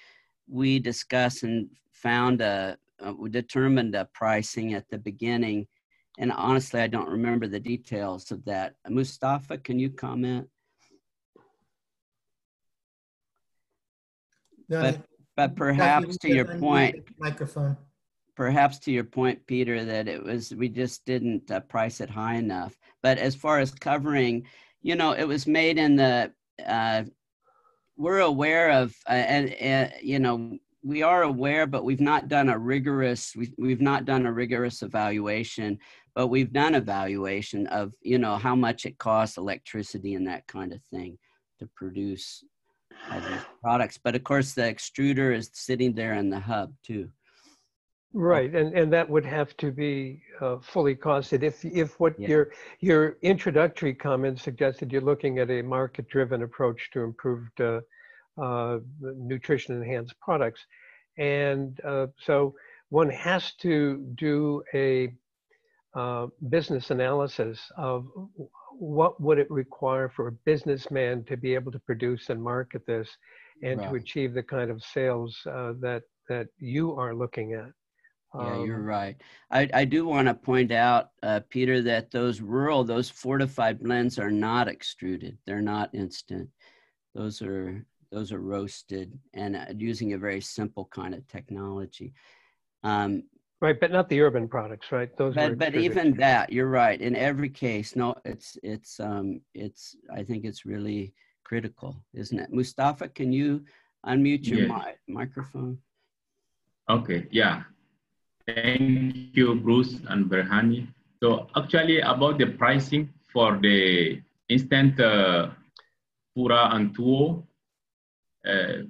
we discussed and found a, a determined a pricing at the beginning, and honestly, I don't remember the details of that. Mustafa, can you comment? But, but perhaps to your point, microphone. perhaps to your point, Peter, that it was we just didn't uh, price it high enough. But as far as covering, you know, it was made in the. Uh, we're aware of, uh, and you know, we are aware, but we've not done a rigorous. We've, we've not done a rigorous evaluation, but we've done evaluation of, you know, how much it costs, electricity, and that kind of thing, to produce products. But of course, the extruder is sitting there in the hub too. Right, and, and that would have to be uh, fully costed. If, if what Yeah. your, your introductory comment suggested you're looking at a market-driven approach to improved uh, uh, nutrition enhanced products. And uh, so one has to do a uh, business analysis of what would it require for a businessman to be able to produce and market this and to achieve the kind of sales uh, that, that you are looking at. Yeah, you're Um, right. I, I do want to point out, uh, Peter, that those rural, those fortified blends are not extruded. They're not instant. Those are those are roasted and uh, using a very simple kind of technology. Um, Right, but not the urban products, right? Those were but but extruded. even that, you're right. In every case, no, it's it's um it's I think it's really critical, isn't it? Mustafa, can you unmute your Yeah. mi- microphone? Okay, yeah. Thank you, Bruce and Berhani. So actually about the pricing for the instant uh, pura and tuo, uh,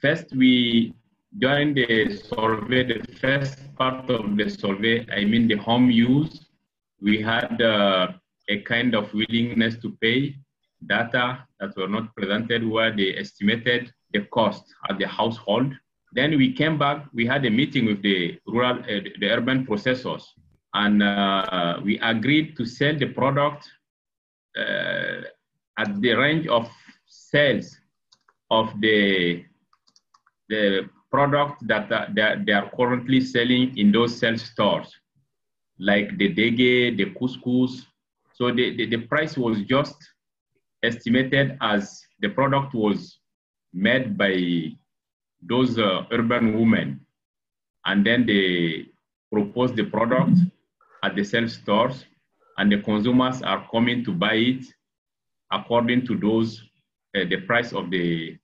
first we, during the survey, the first part of the survey, I mean the home use, we had uh, a kind of willingness to pay data that were not presented where they estimated the cost at the household. Then we came back, we had a meeting with the rural, uh, the urban processors, and uh, we agreed to sell the product uh, at the range of sales of the, the product that, uh, that they are currently selling in those sales stores, like the dege, the couscous. So the, the, the price was just estimated as the product was made by those uh, urban women and then they propose the product at the sales stores and the consumers are coming to buy it according to those uh, the price of the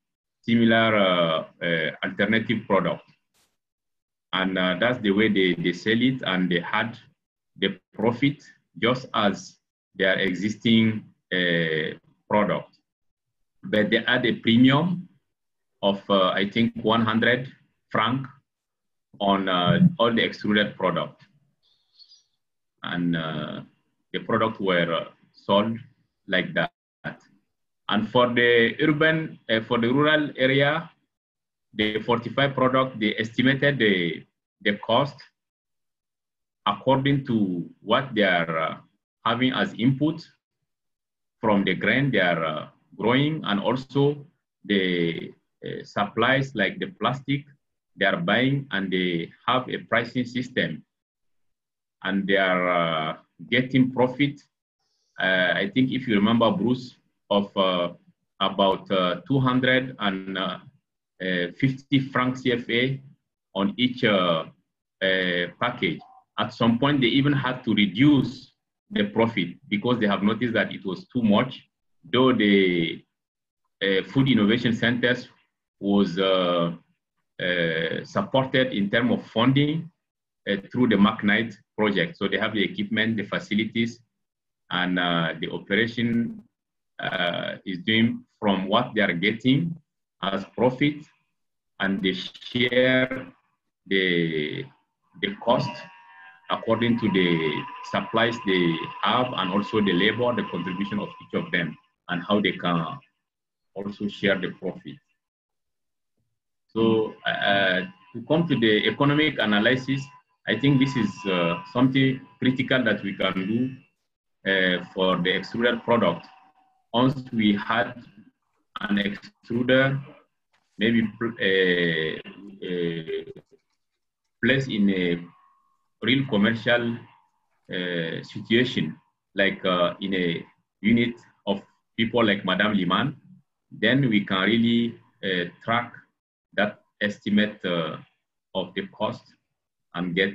similar uh, uh, alternative product. And uh, that's the way they, they sell it and they had the profit just as their existing product. But they add a premium of I think 100 franc on uh, all the extruded product, and uh, the product were uh, sold like that. And for the urban, uh, for the rural area, the 45 product, they estimated the the cost according to what they are uh, having as input from the grain they are uh, growing, and also the uh, supplies like the plastic they are buying and they have a pricing system and they are uh, getting profit. Uh, I think if you remember, Bruce, of uh, about uh, 250 franc CFA on each uh, package. At some point, they even had to reduce the profit because they have noticed that it was too much, though the uh, food innovation centers was uh, uh, supported in terms of funding uh, through the McKnight project. So they have the equipment, the facilities, and the operation is doing from what they are getting as profit, and they share the the cost according to the supplies they have and also the labor, the contribution of each of them, and how they can also share the profit. So uh, to come to the economic analysis, I think this is uh, something critical that we can do uh, for the extruded product. Once we had an extruder, maybe placed in a real commercial uh, situation, like uh, in a unit of people like Madame Liman, then we can really track that estimate uh, of the cost and get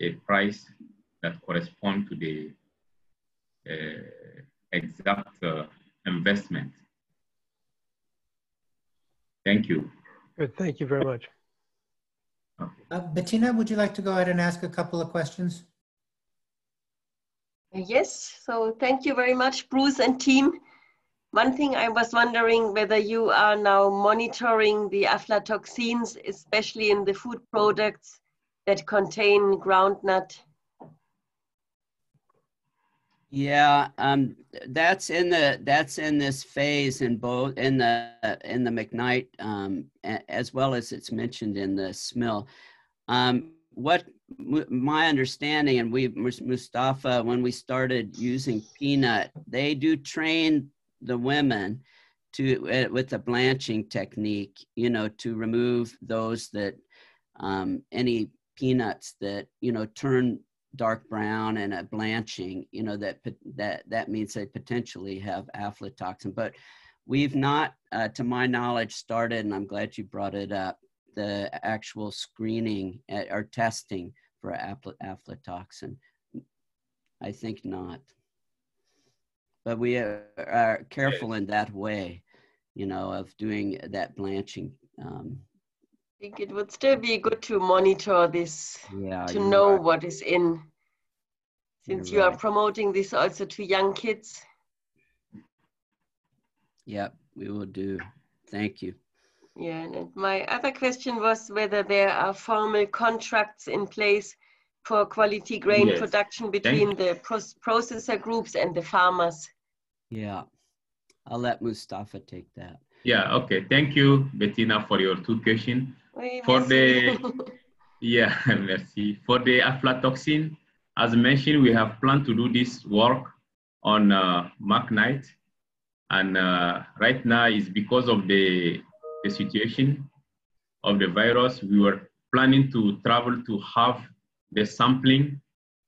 a price that corresponds to the exact uh, investment. Thank you. Good, thank you very much. Uh, Bettina, would you like to go ahead and ask a couple of questions? Yes, so thank you very much, Bruce and team. One thing I was wondering whether you are now monitoring the aflatoxins, especially in the food products that contain groundnut. Yeah, um, that's in the that's in this phase in both in the in the McKnight um, as well as it's mentioned in the SMIL. Um, what my understanding, and we Mustafa, when we started using peanut, they do train the women to uh, with the blanching technique, you know, to remove those that um, any peanuts that you know turn dark brown and a blanching, you know, that that that means they potentially have aflatoxin. But we've not, uh, to my knowledge, started, and I'm glad you brought it up, the actual screening uh, or testing for aflatoxin. I think not. But we are, are careful in that way, you know, of doing that blanching. Um, I think it would still be good to monitor this, yeah, to know right. what is in, since You're you right. are promoting this also to young kids. Yep, we will do. Thank you. Yeah, and my other question was whether there are formal contracts in place for quality grain Yes. production between the pros- processor groups and the farmers. Yeah, I'll let Mustafa take that. Yeah, okay. Thank you, Bettina, for your two questions. Oui, For merci. [laughs] Yeah, [laughs] merci. For the aflatoxin, as mentioned, we have planned to do this work on uh, McKnight. And uh, right now is because of the, the situation of the virus, we were planning to travel to have the sampling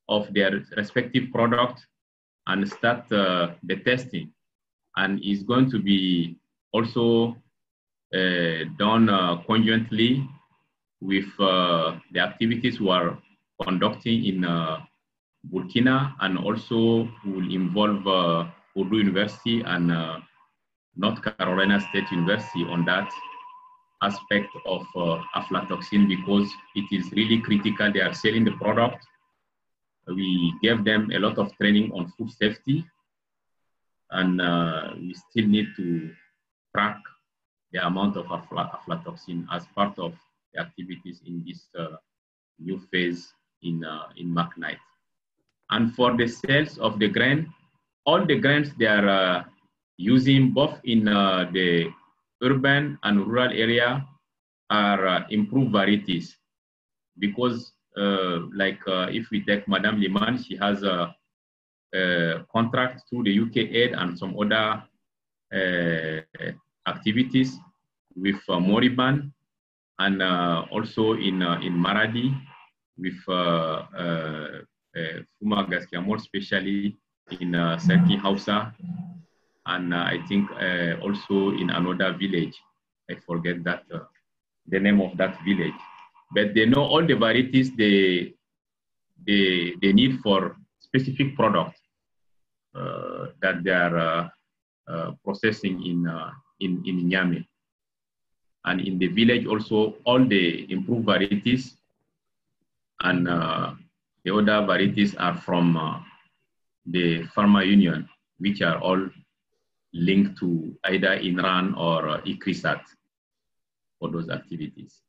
of their respective product and start uh, the testing. And it's going to be also done uh, conjointly with uh, the activities we are conducting in uh, Burkina and also will involve uh, Purdue University and uh, North Carolina State University on that aspect of uh, aflatoxin because it is really critical. They are selling the product. We gave them a lot of training on food safety and uh, we still need to track the amount of aflatoxin as part of the activities in this uh, new phase in, uh, in McKnight. And for the sales of the grain, all the grains they are uh, using both in uh, the urban and rural area are uh, improved varieties because uh, like if we take Madame Liman, she has a, a contract through the UK aid and some other activities with uh, Moriban and uh, also in, uh, in Maradi with uh, uh, uh, more especially in uh, Serki Hausa and uh, I think uh, also in another village. I forget that the name of that village. But they know all the varieties they they, they need for specific products that they are processing in in in Niamey. And in the village also all the improved varieties and uh, the other varieties are from uh, the farmer Union, which are all linked to either INRAN or uh, ICRISAT for those activities.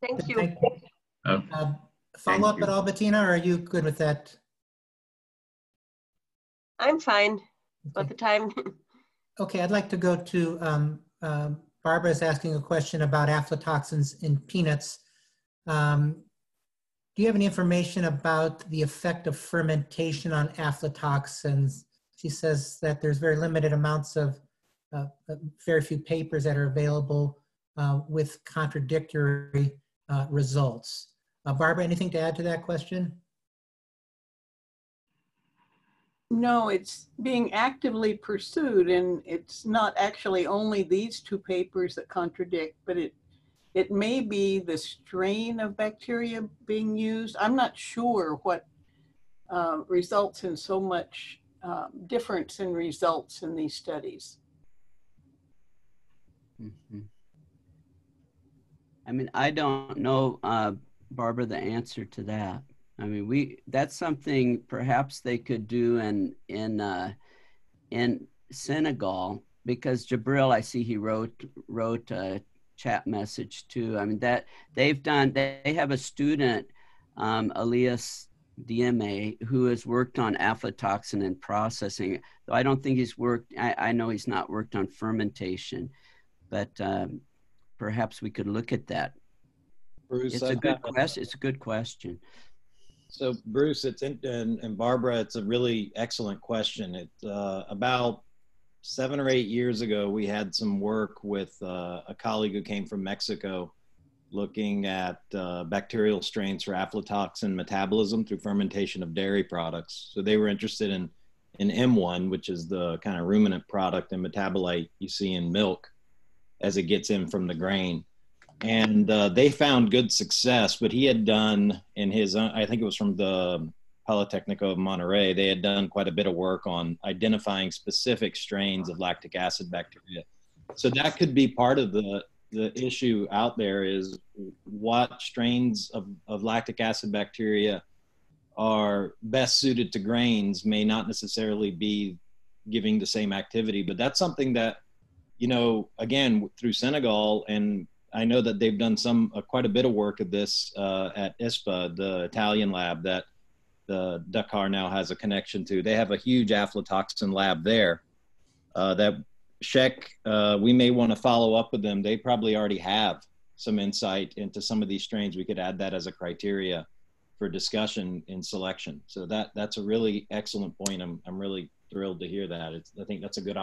Thank you. Thank- Uh, uh, Follow up you. at all, Bettina, or are you good with that? I'm fine Okay. the time. [laughs] Okay, I'd like to go to, um, um, Barbara is asking a question about aflatoxins in peanuts. Um, Do you have any information about the effect of fermentation on aflatoxins? She says that there's very limited amounts of, uh, uh, very few papers that are available uh, with contradictory uh, results. Uh, Barbara, anything to add to that question? No, it's being actively pursued, and it's not actually only these two papers that contradict, but it it may be the strain of bacteria being used. I'm not sure what uh, results in so much um, difference in results in these studies. Mhm. I mean, I don't know, uh, Barbara, the answer to that. I mean, we, that's something perhaps they could do in, in, uh, in Senegal, because Jabril, I see he wrote, wrote a chat message too. I mean, that, they've done, they have a student, um, Elias DMA, who has worked on aflatoxin and processing. Though I don't think he's worked, I, I know he's not worked on fermentation, but, um, perhaps we could look at that. Bruce, It's a good question. It's a good question. So Bruce, it's in, and, and Barbara, it's a really excellent question. It uh, about seven or eight years ago, we had some work with uh, a colleague who came from Mexico, looking at uh, bacterial strains for aflatoxin metabolism through fermentation of dairy products. So they were interested in in M1, which is the kind of ruminant product and metabolite you see in milk as it gets in from the grain and uh, they found good success. But he had done in his, I think it was from the Polytechnico of Monterrey, they had done quite a bit of work on identifying specific strains of lactic acid bacteria. So that could be part of the the issue out there is what strains of, of lactic acid bacteria are best suited to grains may not necessarily be giving the same activity but that's something that you know again through senegal and I know that they've done some uh, quite a bit of work of this uh, at ISPA, the Italian lab that the Dakar now has a connection to. They have a huge aflatoxin lab there. Uh, that Cheikh, uh, we may want to follow up with them. They probably already have some insight into some of these strains. We could add that as a criteria for discussion in selection. So that that's a really excellent point. I'm I'm really thrilled to hear that. It's, I think that's a good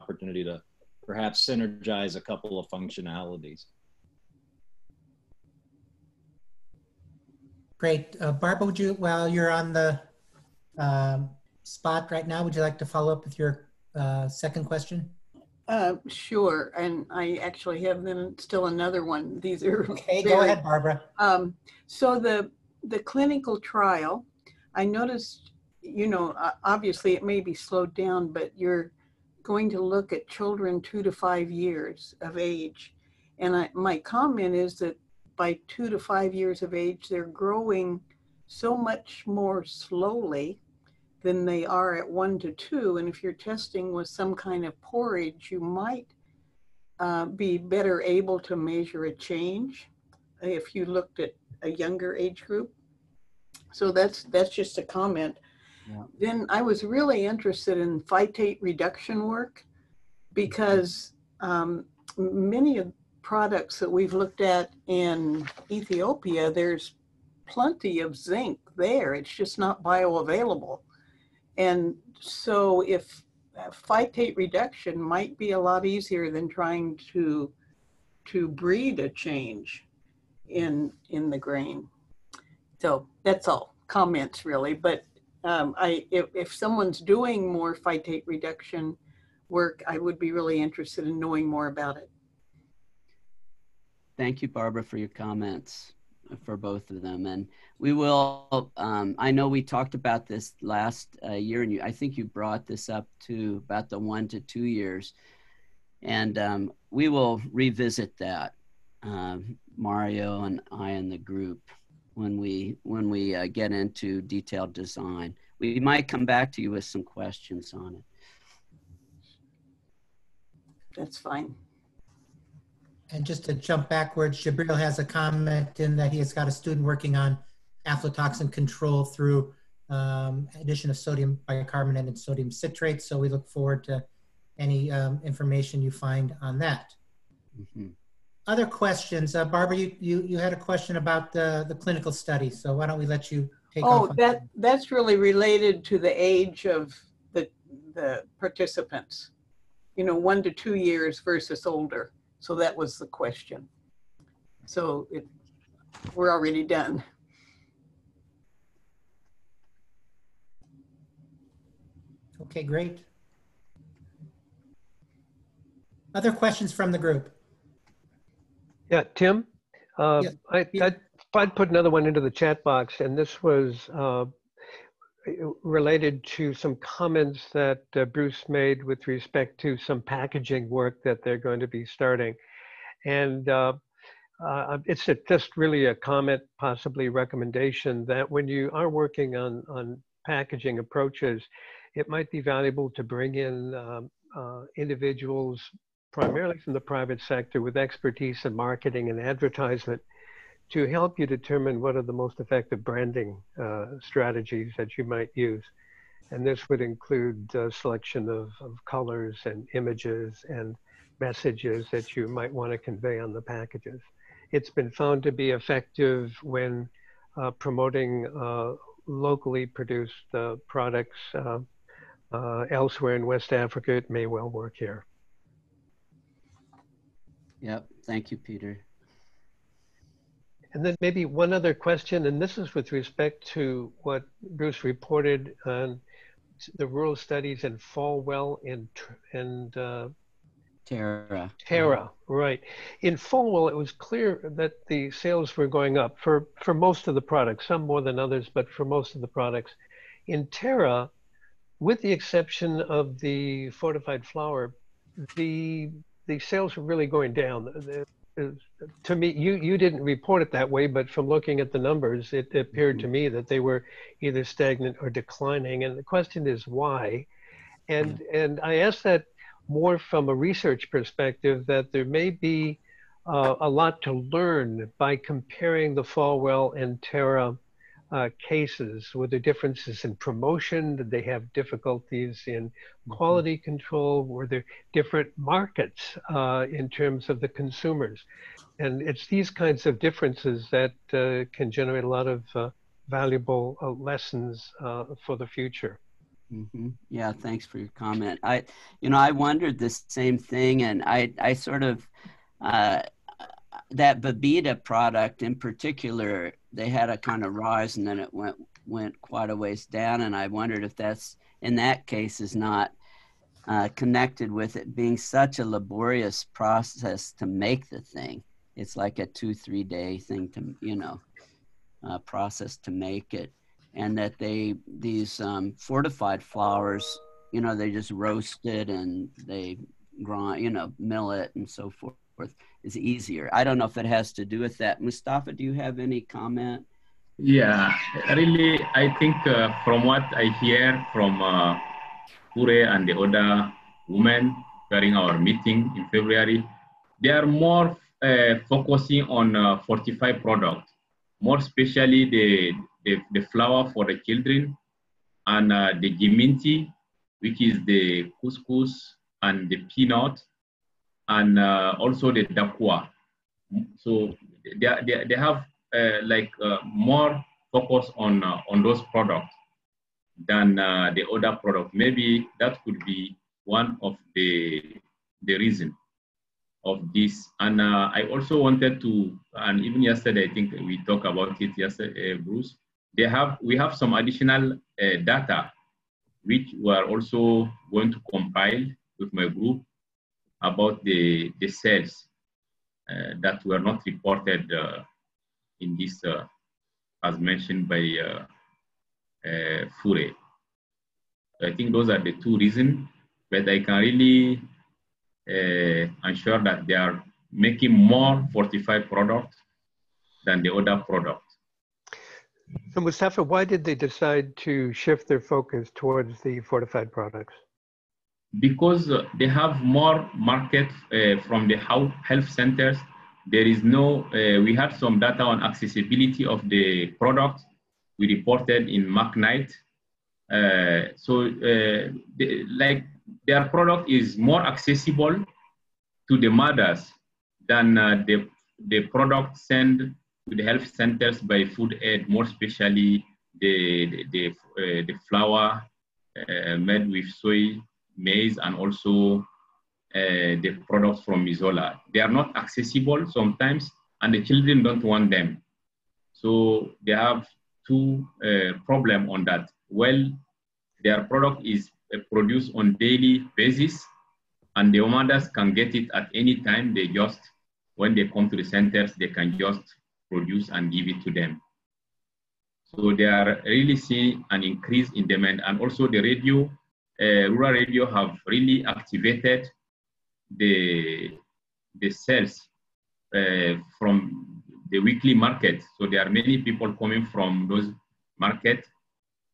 opportunity to perhaps synergize a couple of functionalities. Great. Uh, Barbara, would you, while you're on the um, spot right now, would you like to follow up with your uh, second question? Uh, sure, and I actually have then still another one. These are Okay, go ahead, Barbara. Um, so the the clinical trial, I noticed, you know, uh, obviously it may be slowed down, but you're going to look at children two to five years of age, and I, my comment is that by two to five years of age, they're growing so much more slowly than they are at one to two. And if you're testing with some kind of porridge, you might uh, be better able to measure a change if you looked at a younger age group. So that's that's just a comment. Yeah. Then I was really interested in phytate reduction work because um, many of products that we've looked at in Ethiopia, there's plenty of zinc there. It's just not bioavailable. And so if uh, phytate reduction might be a lot easier than trying to to breed a change in in the grain. So that's all comments really. But um, I if, if someone's doing more phytate reduction work, I would be really interested in knowing more about it. Thank you, Barbara, for your comments for both of them. And we will, um, I know we talked about this last uh, year, and you, I think you brought this up to about the one to two years. And um, we will revisit that, um, Mario and I and the group, when we when we uh, get into detailed design. We might come back to you with some questions on it. That's fine. And just to jump backwards, Jabril has a comment in that he has got a student working on aflatoxin control through um, addition of sodium bicarbonate and sodium citrate. So we look forward to any um, information you find on that. Mhm. Other questions? Uh, Barbara, you, you, you had a question about the, the clinical study. So why don't we let you take off? Oh, on that that's really related to the age of the the participants. You know, one to two years versus older. So that was the question. So it, we're already done. Okay, great. Other questions from the group? Yeah, Tim? Uh, I, I, I'd put another one into the chat box, and this was uh, related to some comments that uh, Bruce made with respect to some packaging work that they're going to be starting. And uh, uh, it's a, just really a comment, possibly recommendation that when you are working on, on packaging approaches, it might be valuable to bring in um, uh, individuals primarily from the private sector with expertise in marketing and advertisement to help you determine what are the most effective branding uh, strategies that you might use. And this would include uh, selection of, of colors and images and messages that you might want to convey on the packages. It's been found to be effective when uh, promoting uh, locally produced uh, products elsewhere in West Africa. It may well work here. Yep. Thank you, Peter. And then maybe one other question, and this is with respect to what Bruce reported on the rural studies in Falwel and and uh, Tera. Tera, right. In Falwel, it was clear that the sales were going up for for most of the products, some more than others, but for most of the products. In Tera, with the exception of the fortified flour, the the sales were really going down. The, to me, you you didn't report it that way, but from looking at the numbers, it appeared to mm-hmm. me that they were either stagnant or declining. And the question is why? And mm-hmm. and I ask that more from a research perspective that there may be uh, a lot to learn by comparing the Falwel and Tera uh, cases? Were there differences in promotion? Did they have difficulties in mm-hmm. quality mm-hmm. control? Were there different markets uh, in terms of the consumers? And it's these kinds of differences that uh, can generate a lot of uh, valuable uh, lessons uh, for the future. Mm-hmm. Yeah, thanks for your comment. I, you know, I wondered the same thing, and I, I sort of that Babita product in particular, they had a kind of rise and then it went went quite a ways down, and I wondered if that's in that case is not uh, connected with it being such a laborious process to make the thing. It's like a two three day thing to you know uh, process to make it, and that they these um, fortified flours, you know, they just roast it and they grind, you know, mill it and so forth forth is easier. I don't know if it has to do with that. Mustafa, do you have any comment? Yeah, really, I think uh, from what I hear from uh, Fure and the other women during our meeting in February, they are more uh, focusing on uh, fortified products, more especially the, the, the flour for the children and uh, the giminti, which is the couscous and the peanut and uh, also the Dakwa. So they, they, they have uh, like uh, more focus on, uh, on those products than uh, the other product. Maybe that could be one of the, the reason of this. And uh, I also wanted to, and even yesterday, I think we talked about it yesterday, Bruce, they have, we have some additional data which we are also going to compile with my group about the, the sales uh, that were not reported uh, in this, uh, as mentioned by uh, uh, Fure. I think those are the two reasons, but I can really uh, ensure that they are making more fortified products than the other products. So Mustafa, why did they decide to shift their focus towards the fortified products? Because they have more market uh, from the health centers. There is no, uh, we had some data on accessibility of the product. We reported in McKnight. Uh, so uh, like their product is more accessible to the mothers than uh, the, the product sent to the health centers by food aid, more especially the, the, the, uh, the flour made with soy maize and also uh, the products from Misola. They are not accessible sometimes, and the children don't want them. So they have two uh, problem on that. Well, their product is uh, produced on daily basis, and the mothers can get it at any time. They just when they come to the centers, they can just produce and give it to them. So they are really seeing an increase in demand. And also the radio, rural radio have really activated the, the sales uh, from the weekly market. So there are many people coming from those markets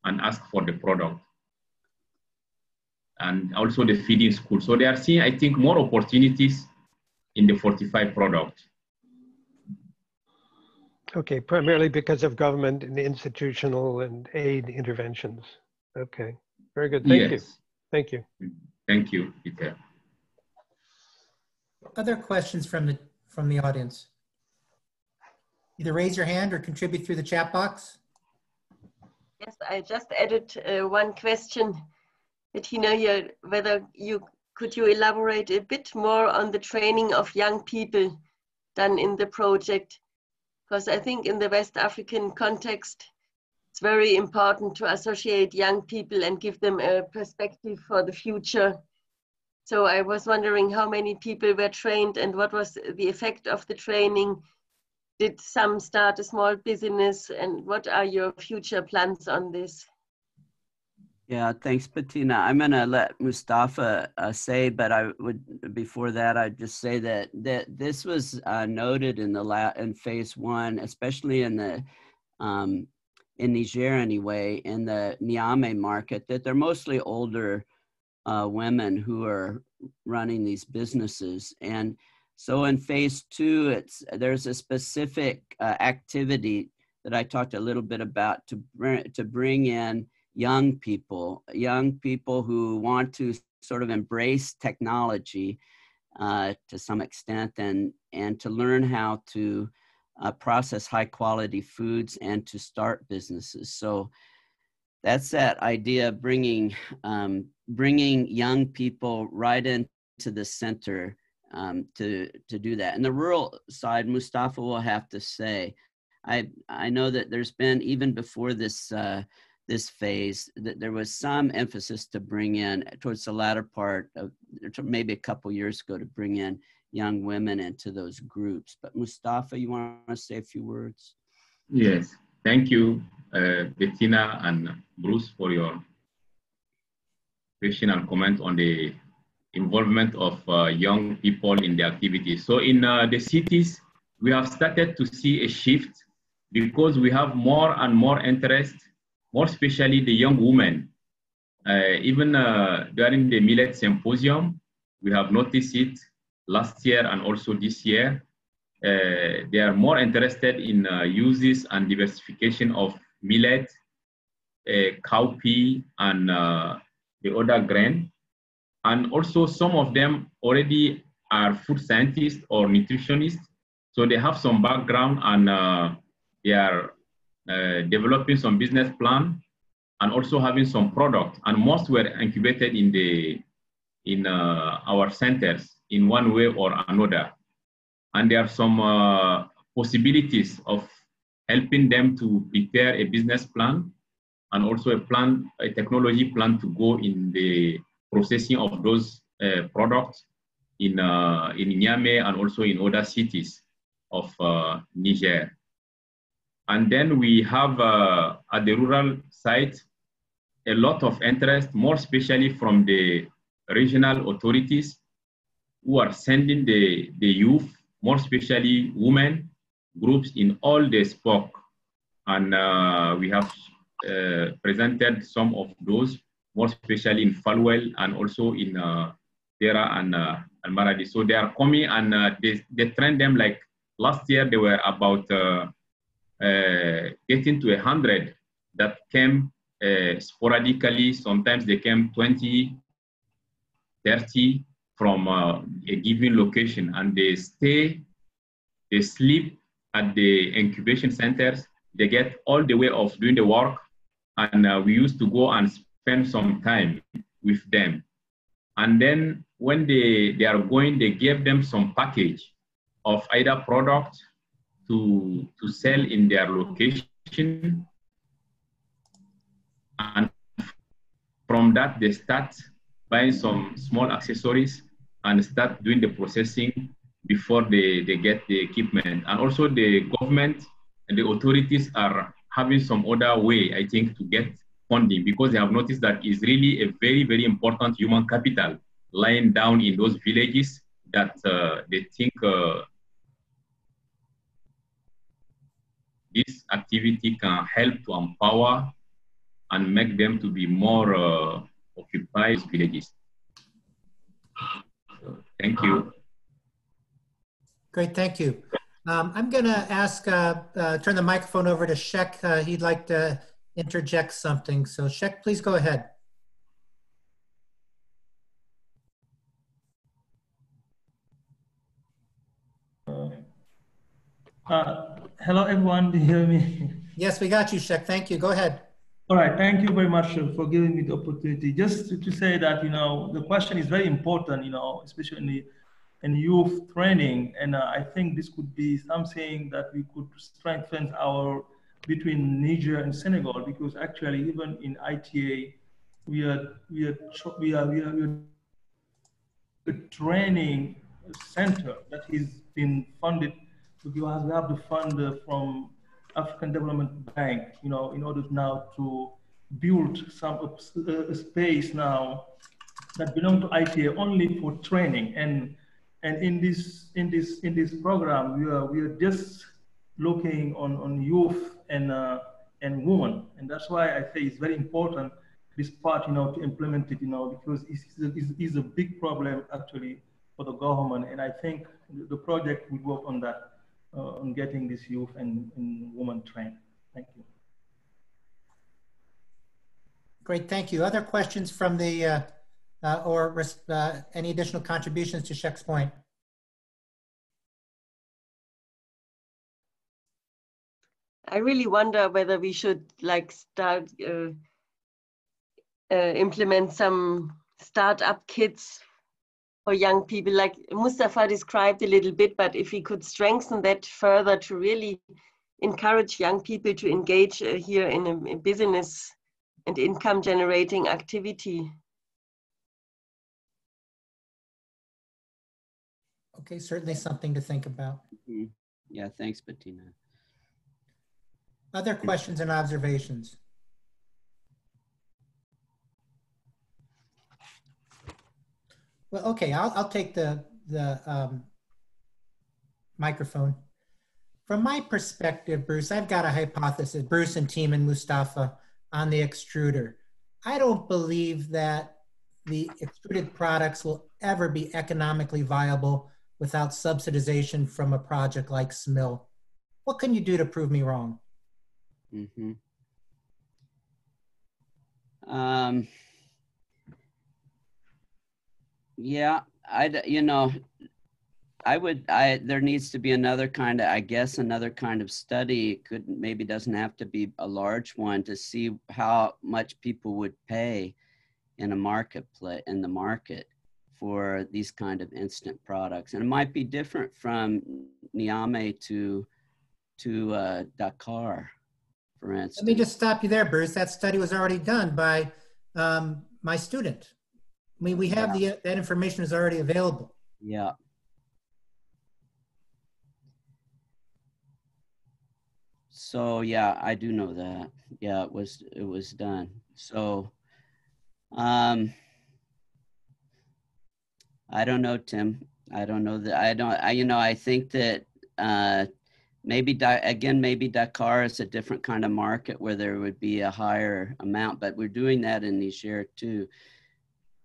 and ask for the product. And also the feeding school. So they are seeing, I think, more opportunities in the fortified product. Okay, primarily because of government and institutional and aid interventions. Okay, very good. Thank yes. you. Thank you. Thank you, Peter. Other questions from the from the audience? Either raise your hand or contribute through the chat box. Yes, I just added uh, one question. Bettina here, whether you could you elaborate a bit more on the training of young people done in the project? Because I think in the West African context, it's very important to associate young people and give them a perspective for the future. So I was wondering how many people were trained and what was the effect of the training? Did some start a small business and what are your future plans on this? Yeah, thanks, Bettina. I'm going to let Mustafa uh, say, but I would before that, I'd just say that that this was uh, noted in the la- in phase one, especially in the um, in Niger anyway, in the Niamey market, that they're mostly older uh, women who are running these businesses, and so in phase two, it's there's a specific uh, activity that I talked a little bit about to bring to bring in young people, young people who want to sort of embrace technology uh, to some extent and, and to learn how to uh, process high quality foods and to start businesses. So that's that idea of bringing, um, bringing young people right into the center um, to, to do that. And the rural side, Mustafa will have to say, I, I know that there's been, even before this uh, this phase that there was some emphasis to bring in towards the latter part of maybe a couple years ago to bring in young women into those groups. But mustafa you want to say a few words? Yes. Thank you uh, bettina and bruce for your question and comment on the involvement of uh, young people in the activities. So in uh, the cities we have started to see a shift because we have more and more interest more especially the young women. Uh, even uh, during the millet symposium, we have noticed it last year and also this year. Uh, they are more interested in uh, uses and diversification of millet, uh, cowpea, and uh, the other grain. And also some of them already are food scientists or nutritionists. So they have some background and they are uh, developing some business plan and also having some product. And most were incubated in the in uh, our centers in one way or another. And there are some uh, possibilities of helping them to prepare a business plan and also a plan, a technology plan to go in the processing of those uh, products in uh, in Niamey and also in other cities of uh, Niger. And then we have uh, at the rural site a lot of interest, more especially from the regional authorities who are sending the, the youth, more especially women groups in all the spoke. And uh, we have uh, presented some of those, more especially in Falwel and also in uh, Tera and, uh, and Maradi. So they are coming and uh, they, they train them like last year, they were about uh, uh, getting to 100 that came sporadically. Sometimes they came 20, 30 from uh, a given location and they stay, they sleep at the incubation centers. They get all the way of doing the work. And uh, we used to go and spend some time with them. And then when they, they are going, they give them some package of either product to, to sell in their location. And from that, they start buying some small accessories and start doing the processing before they, they get the equipment. And also the government and the authorities are having some other way, I think, to get funding because they have noticed that it's really a very, very important human capital lying down in those villages that uh, they think uh, this activity can help to empower and make them to be more uh, occupied villages. So, thank you. Great, thank you. Um, I'm going to ask, uh, uh, turn the microphone over to Cheikh. Uh, he'd like to interject something. So Cheikh, please go ahead. Uh, hello, everyone. Do you hear me? Yes, we got you, Cheikh. Thank you. Go ahead. All right. Thank you very much for giving me the opportunity. Just to, say that, you know, the question is very important, you know, especially in, the, in youth training. And uh, I think this could be something that we could strengthen our between Niger and Senegal, because actually even in ITA, we are, we are, we are, we are, we are a training center that has been funded because we have the fund uh, from African Development Bank, you know, in order now to build some uh, space now that belong to ITA only for training. And and in this in this in this program, we are we are just looking on on youth and uh, and women, and that's why I say it's very important this part, you know, to implement it, you know, because it's, it's, it's a big problem actually for the government, and I think the project will work on that. uh, on getting this youth and, and women trained. Thank you. Great, thank you. Other questions from the, uh, uh, or uh, any additional contributions to Cheikh's point? I really wonder whether we should like start uh, uh, implement some startup kits for young people like Mustafa described a little bit, but if we could strengthen that further to really encourage young people to engage uh, here in a, a, business and income generating activity. Okay, certainly something to think about. Mm -hmm. Yeah, thanks, Bettina. Other questions and observations? Well, okay, I'll, I'll take the, the um, microphone. From my perspective, Bruce, I've got a hypothesis, Bruce and team and Mustafa, on the extruder. I don't believe that the extruded products will ever be economically viable without subsidization from a project like SMIL. What can you do to prove me wrong? Mm -hmm. Um, yeah, I, you know, I would, I, there needs to be another kind of, I guess, another kind of study. Could, maybe doesn't have to be a large one to see how much people would pay in a marketplace, in the market for these kind of instant products. And it might be different from Niamey to, to uh, Dakar, for instance. Let me just stop you there, Bruce. That study was already done by um, my student. I mean, we have yeah. the that information is already available. Yeah. So yeah, I do know that. Yeah, it was it was done. So um I don't know, Tim. I don't know that I don't I you know, I think that uh maybe again maybe Dakar is a different kind of market where there would be a higher amount, but we're doing that in Niger too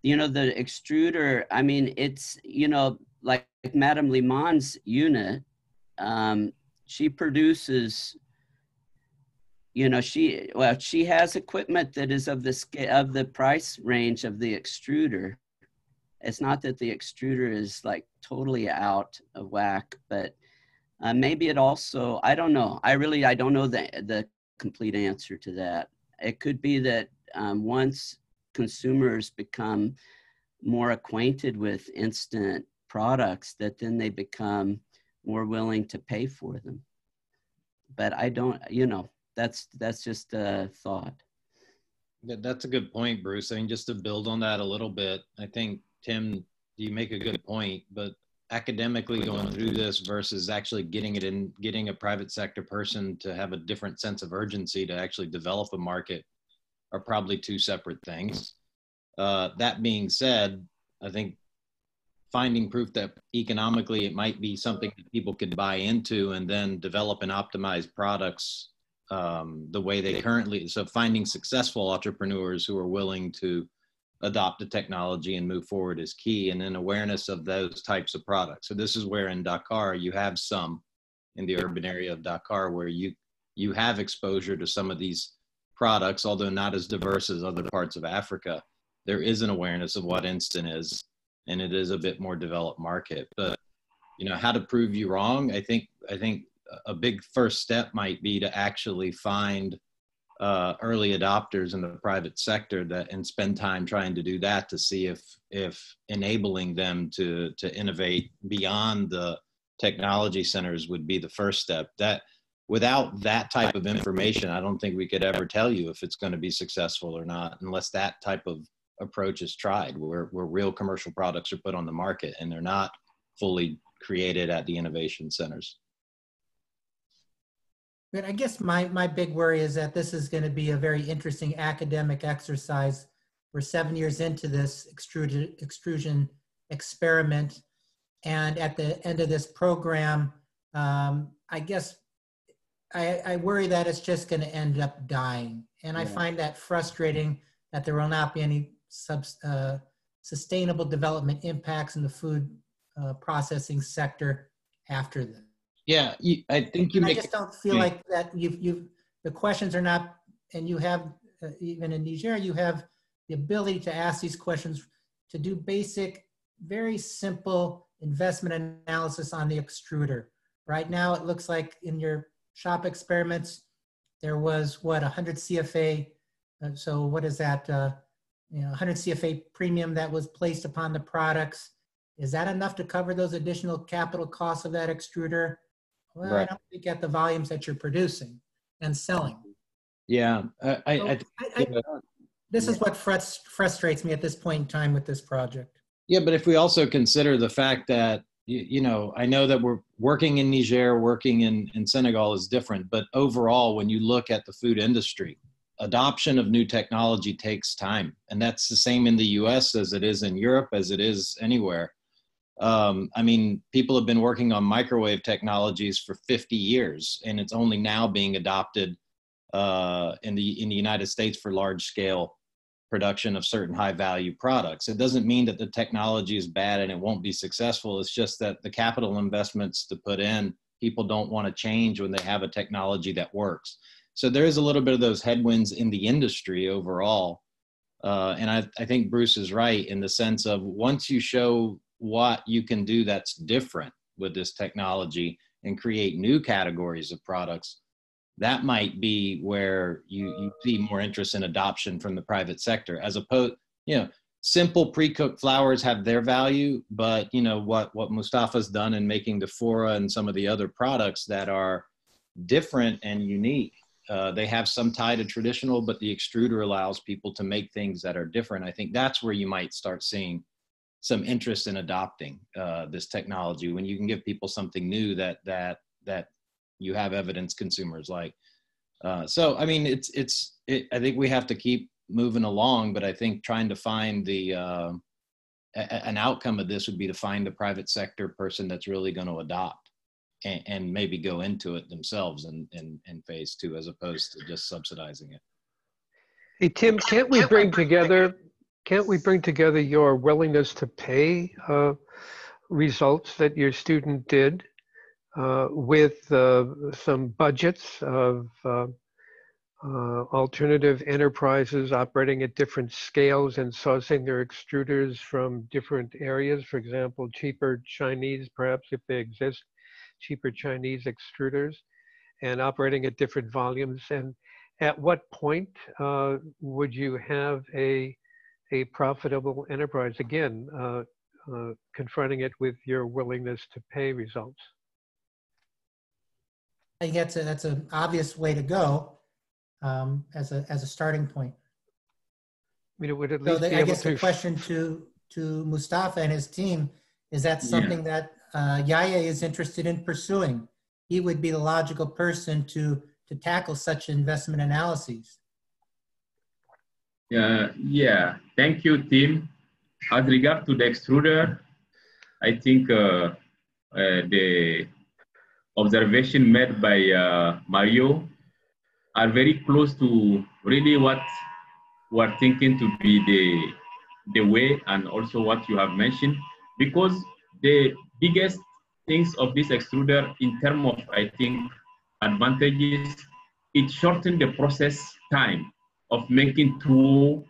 you know the extruder i mean it's you know like, madame liman's unit um, she produces you know she well she has equipment that is of the scale of the price range of the extruder. It's not that the extruder is like totally out of whack but uh, maybe it also i don't know. I really i don't know the the complete answer to that. It could be that um, once consumers become more acquainted with instant products that then they become more willing to pay for them. But i don't you know that's that's just a thought. That's a good point bruce. I mean just to build on that a little bit i think tim you make a good point but academically going through this versus actually getting it in, getting a private sector person to have a different sense of urgency to actually develop a market are probably two separate things. Uh, that being said, I think finding proof that economically it might be something that people could buy into and then develop and optimize products um, the way they currently so finding successful entrepreneurs who are willing to adopt the technology and move forward is key and then awareness of those types of products so this is where in dakar you have some in the urban area of dakar where you you have exposure to some of these products although not as diverse as other parts of africa there is an awareness of what instant is and it is a bit more developed market. But you know how to prove you wrong i think i think a big first step might be to actually find uh, early adopters in the private sector that and spend time trying to do that to see if if enabling them to to innovate beyond the technology centers would be the first step. That without that type of information i don't think we could ever tell you if it's going to be successful or not unless that type of approach is tried where where real commercial products are put on the market and they're not fully created at the innovation centers but I guess my, my big worry is that this is going to be a very interesting academic exercise. We're seven years into this extrusion, extrusion experiment. And at the end of this program, um, I guess I, I, worry that it's just going to end up dying. And yeah. I find that frustrating that there will not be any sub, uh, sustainable development impacts in the food uh, processing sector after this. Yeah, you, I think you and make. I just don't feel like that. You've you've the questions are not, and you have uh, even in Niger, you have the ability to ask these questions to do basic, very simple investment analysis on the extruder. Right now, it looks like in your shop experiments, there was what 100 CFA. Uh, so what is that? Uh, you know, 100 CFA premium that was placed upon the products. Is that enough to cover those additional capital costs of that extruder? Well, right. I don't think at the volumes that you're producing and selling. Yeah, I, I, so I, I this is what frets, frustrates me at this point in time with this project. Yeah, but if we also consider the fact that you, you know, I know that we're working in Niger, working in in Senegal is different, but overall, when you look at the food industry, adoption of new technology takes time, and that's the same in the U.S. as it is in Europe, as it is anywhere um, I mean, people have been working on microwave technologies for 50 years, and it's only now being adopted uh, in the in the United States for large scale production of certain high value products. It doesn't mean that the technology is bad and it won't be successful. It's just that the capital investments to put in, people don't want to change when they have a technology that works. So there is a little bit of those headwinds in the industry overall. Uh, and I, I think Bruce is right in the sense of once you show what you can do that's different with this technology and create new categories of products that might be where you, you see more interest in adoption from the private sector as opposed you know simple pre-cooked flours have their value but you know what what mustafa's done in making the fura and some of the other products that are different and unique uh, they have some tie to traditional but the extruder allows people to make things that are different. I think that's where you might start seeing some interest in adopting uh, this technology when you can give people something new that that that you have evidence consumers like. Uh, so i mean it's it's it, i think we have to keep moving along but i think trying to find the uh, a, an outcome of this would be to find the private sector person that's really going to adopt and, and, maybe go into it themselves in, in, in phase two as opposed to just subsidizing it. Hey tim can't we bring together can't we bring together your willingness to pay uh, results that your student did with uh, some budgets of uh, uh, alternative enterprises operating at different scales and sourcing their extruders from different areas? For example, cheaper Chinese, perhaps if they exist, cheaper Chinese extruders and operating at different volumes. And at what point uh, would you have a a profitable enterprise. Again, uh, uh, confronting it with your willingness to pay results. I think that's a, that's an obvious way to go um, as a as a starting point. I mean, it would at least so the, be I able guess to. the question to to Mustafa and his team is that something yeah. that uh, Yaya is interested in pursuing. He would be the logical person to, to tackle such investment analyses. Uh, yeah, thank you, Tim. As regard to the extruder, I think uh, uh, the observation made by uh, Mario are very close to really what we're thinking to be the, the way and also what you have mentioned because the biggest things of this extruder in terms of, I think, advantages, it shortened the process time of making tuwo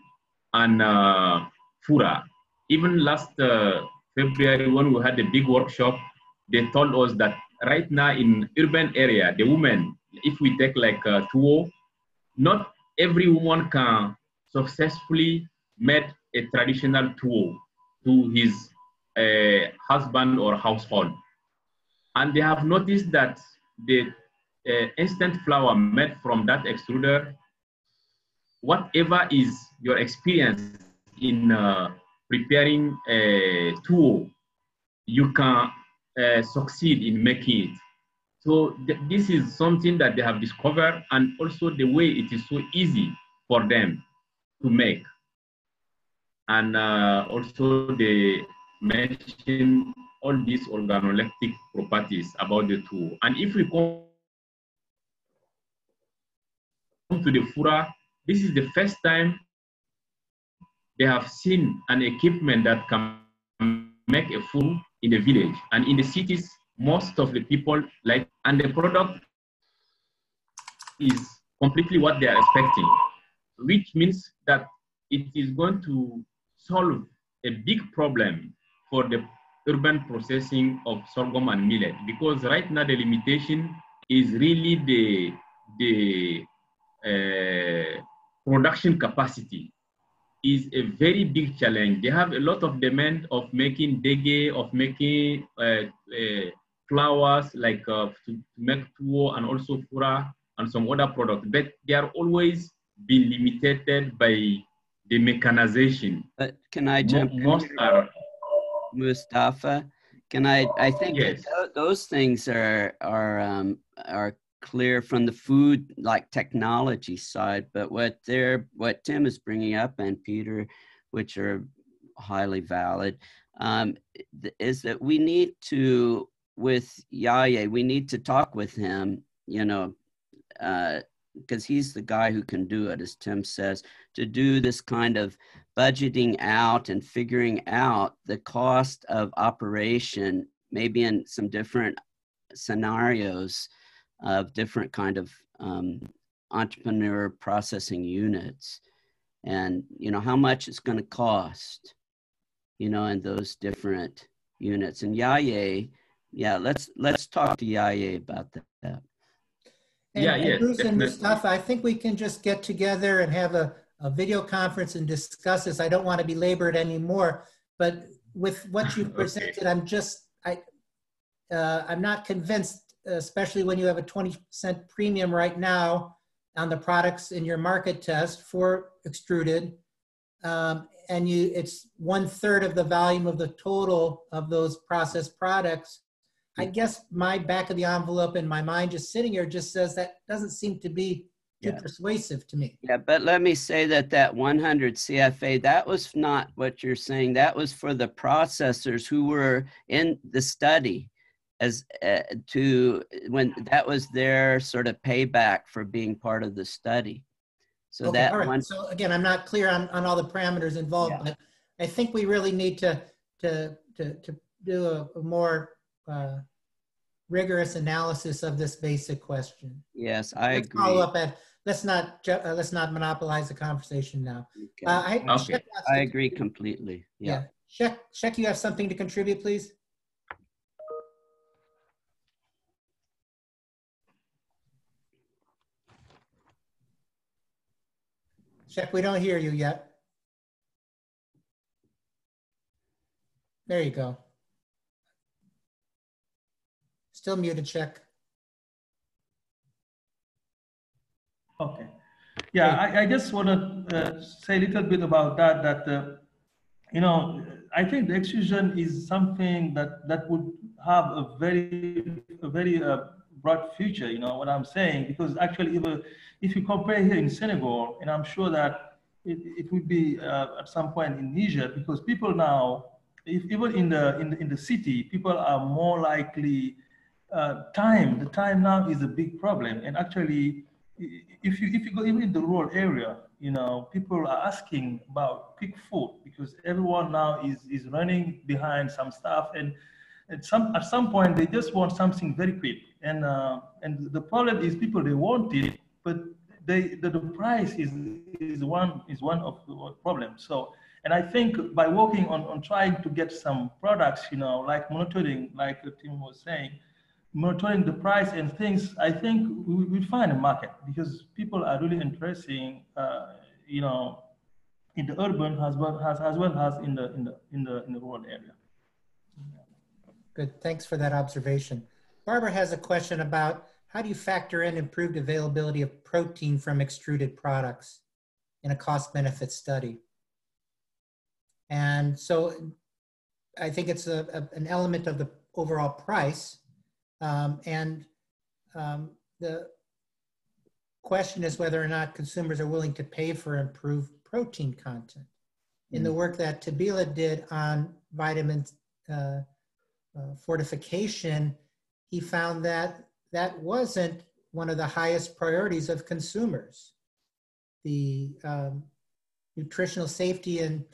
and uh, fura. Even last uh, February when we had the big workshop, they told us that right now in urban area, the women, if we take like uh, tuwo, not every woman can successfully make a traditional tuwo to his uh, husband or household. And they have noticed that the uh, instant flour made from that extruder, whatever is your experience in uh, preparing a tuwo, you can uh, succeed in making it. So th this is something that they have discovered and also the way it is so easy for them to make. And uh, also they mention all these organoleptic properties about the tuwo. And if we come to the Fura, this is the first time they have seen an equipment that can make a food in the village. And in the cities, most of the people like, and the product is completely what they are expecting, which means that it is going to solve a big problem for the urban processing of sorghum and millet because right now the limitation is really the the uh, production capacity is a very big challenge. They have a lot of demand of making dege, of making uh, uh, flours like uh, to, to make tuwo and also fura and some other products, but they are always being limited by the mechanization. But can I jump Most are Mustafa. Can I? I think Yes. tho- those things are are um, are clear from the food like technology side. But what they're what Tim is bringing up and Peter, which are highly valid, um, is that we need to with Yaya, we need to talk with him. You know. Uh, because he's the guy who can do it, as Tim says, to do this kind of budgeting out and figuring out the cost of operation, maybe in some different scenarios of different kind of um, entrepreneur processing units, and you know how much it's going to cost, you know, in those different units. And Yaye, yeah, let's let's talk to Yaye about that. And, Yeah, and yes, Bruce and. Mustafa, I think we can just get together and have a, a video conference and discuss this. I don't want to be labored anymore, but with what you've [laughs] Okay. presented, I'm just, I, uh, I'm not convinced, especially when you have a 20 cent premium right now on the products in your market test for extruded. Um, and you, it's one third of the volume of the total of those processed products. I guess my back of the envelope in my mind just sitting here just says that doesn't seem to be too Yeah. persuasive to me. Yeah, but let me say that that 100 CFA, that was not what you're saying. That was for the processors who were in the study as uh, to when that was their sort of payback for being part of the study. So Okay, that all right. one, So again, I'm not clear on, on all the parameters involved, Yeah. but I think we really need to, to, to, to do a, a more uh, rigorous analysis of this basic question. yes, I Let's agree. Follow up at, let's not, uh, let's not monopolize the conversation now. Okay. Uh, I, Okay. Cheikh I agree completely. Yeah. Yeah. Cheikh, Cheikh, you have something to contribute, please? Cheikh, we don't hear you yet. There you go. Still muted, Cheikh. Okay. Yeah, I, I just want to uh, say a little bit about that, that, uh, you know, I think the extrusion is something that, that would have a very, a very uh, broad future, you know what I'm saying? Because actually, if, if you compare here in Senegal, and I'm sure that it, it would be uh, at some point in Niger, because people now, if, even in the, in the, in the city, people are more likely, uh, time, the time now is a big problem. And actually, if you, if you go even in the rural area, you know, people are asking about quick food because everyone now is, is running behind some stuff and at some, at some point they just want something very quick. And, uh, and the problem is people, they want it, but they, the, the price is, is, one, is one of the problems. So, and I think by working on, on trying to get some products, you know, like monitoring, like Tim was saying, monitoring the price and things, I think we will find a market because people are really interested, uh, you know, in the urban as well as, as well as in the in the in the in the rural area. Good. Thanks for that observation. Barbara has a question about how do you factor in improved availability of protein from extruded products in a cost benefit study? And so I think it's a, a an element of the overall price um, and um, the question is whether or not consumers are willing to pay for improved protein content. In the mm. work that Tabila did on vitamin uh, uh, fortification, he found that that wasn't one of the highest priorities of consumers. The um, nutritional safety and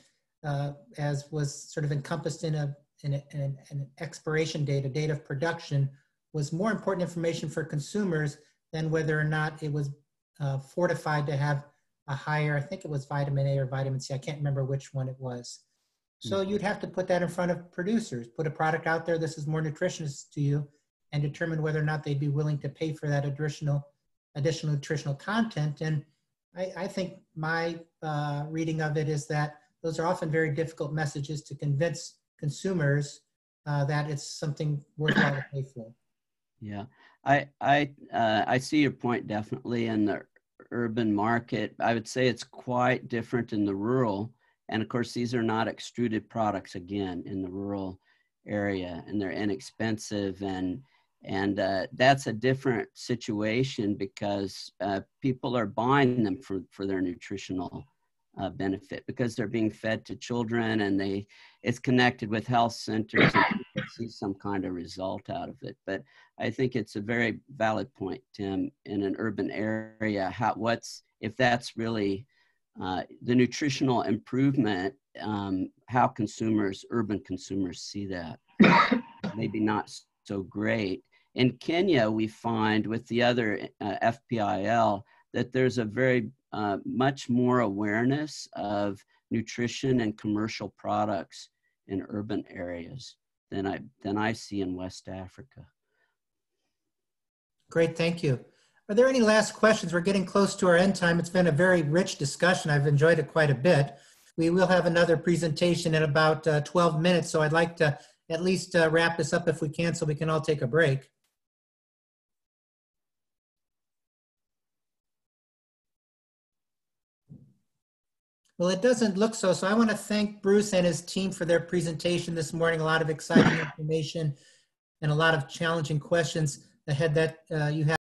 uh, as was sort of encompassed in a, in, a, in an expiration date, a date of production, was more important information for consumers than whether or not it was uh, fortified to have a higher, I think it was vitamin A or vitamin C. I can't remember which one it was. So mm-hmm. you'd have to put that in front of producers, put a product out there this is more nutritious to you, and determine whether or not they'd be willing to pay for that additional additional nutritional content. And I, I think my uh, reading of it is that those are often very difficult messages to convince consumers uh, that it's something worthwhile to pay for. Yeah, I I uh, I see your point definitely in the urban market. I would say it's quite different in the rural, and of course these are not extruded products again in the rural area, and they're inexpensive. And and uh, that's a different situation because uh, people are buying them for for their nutritional uh, benefit because they're being fed to children and they it's connected with health centers and see some kind of result out of it. But i think it's a very valid point tim in an urban area how what's if that's really uh, the nutritional improvement um, how consumers urban consumers see that [coughs] maybe not so great in kenya we find with the other uh, fpil that there's a very uh, much more awareness of nutrition and commercial products in urban areas than I, than I see in West Africa. Great, thank you. Are there any last questions? We're getting close to our end time. It's been a very rich discussion. I've enjoyed it quite a bit. We will have another presentation in about uh, 12 minutes, so I'd like to at least uh, wrap this up if we can so we can all take a break. Well, it doesn't look so. So I want to thank Bruce and his team for their presentation this morning. A lot of exciting information and a lot of challenging questions ahead that uh, you have.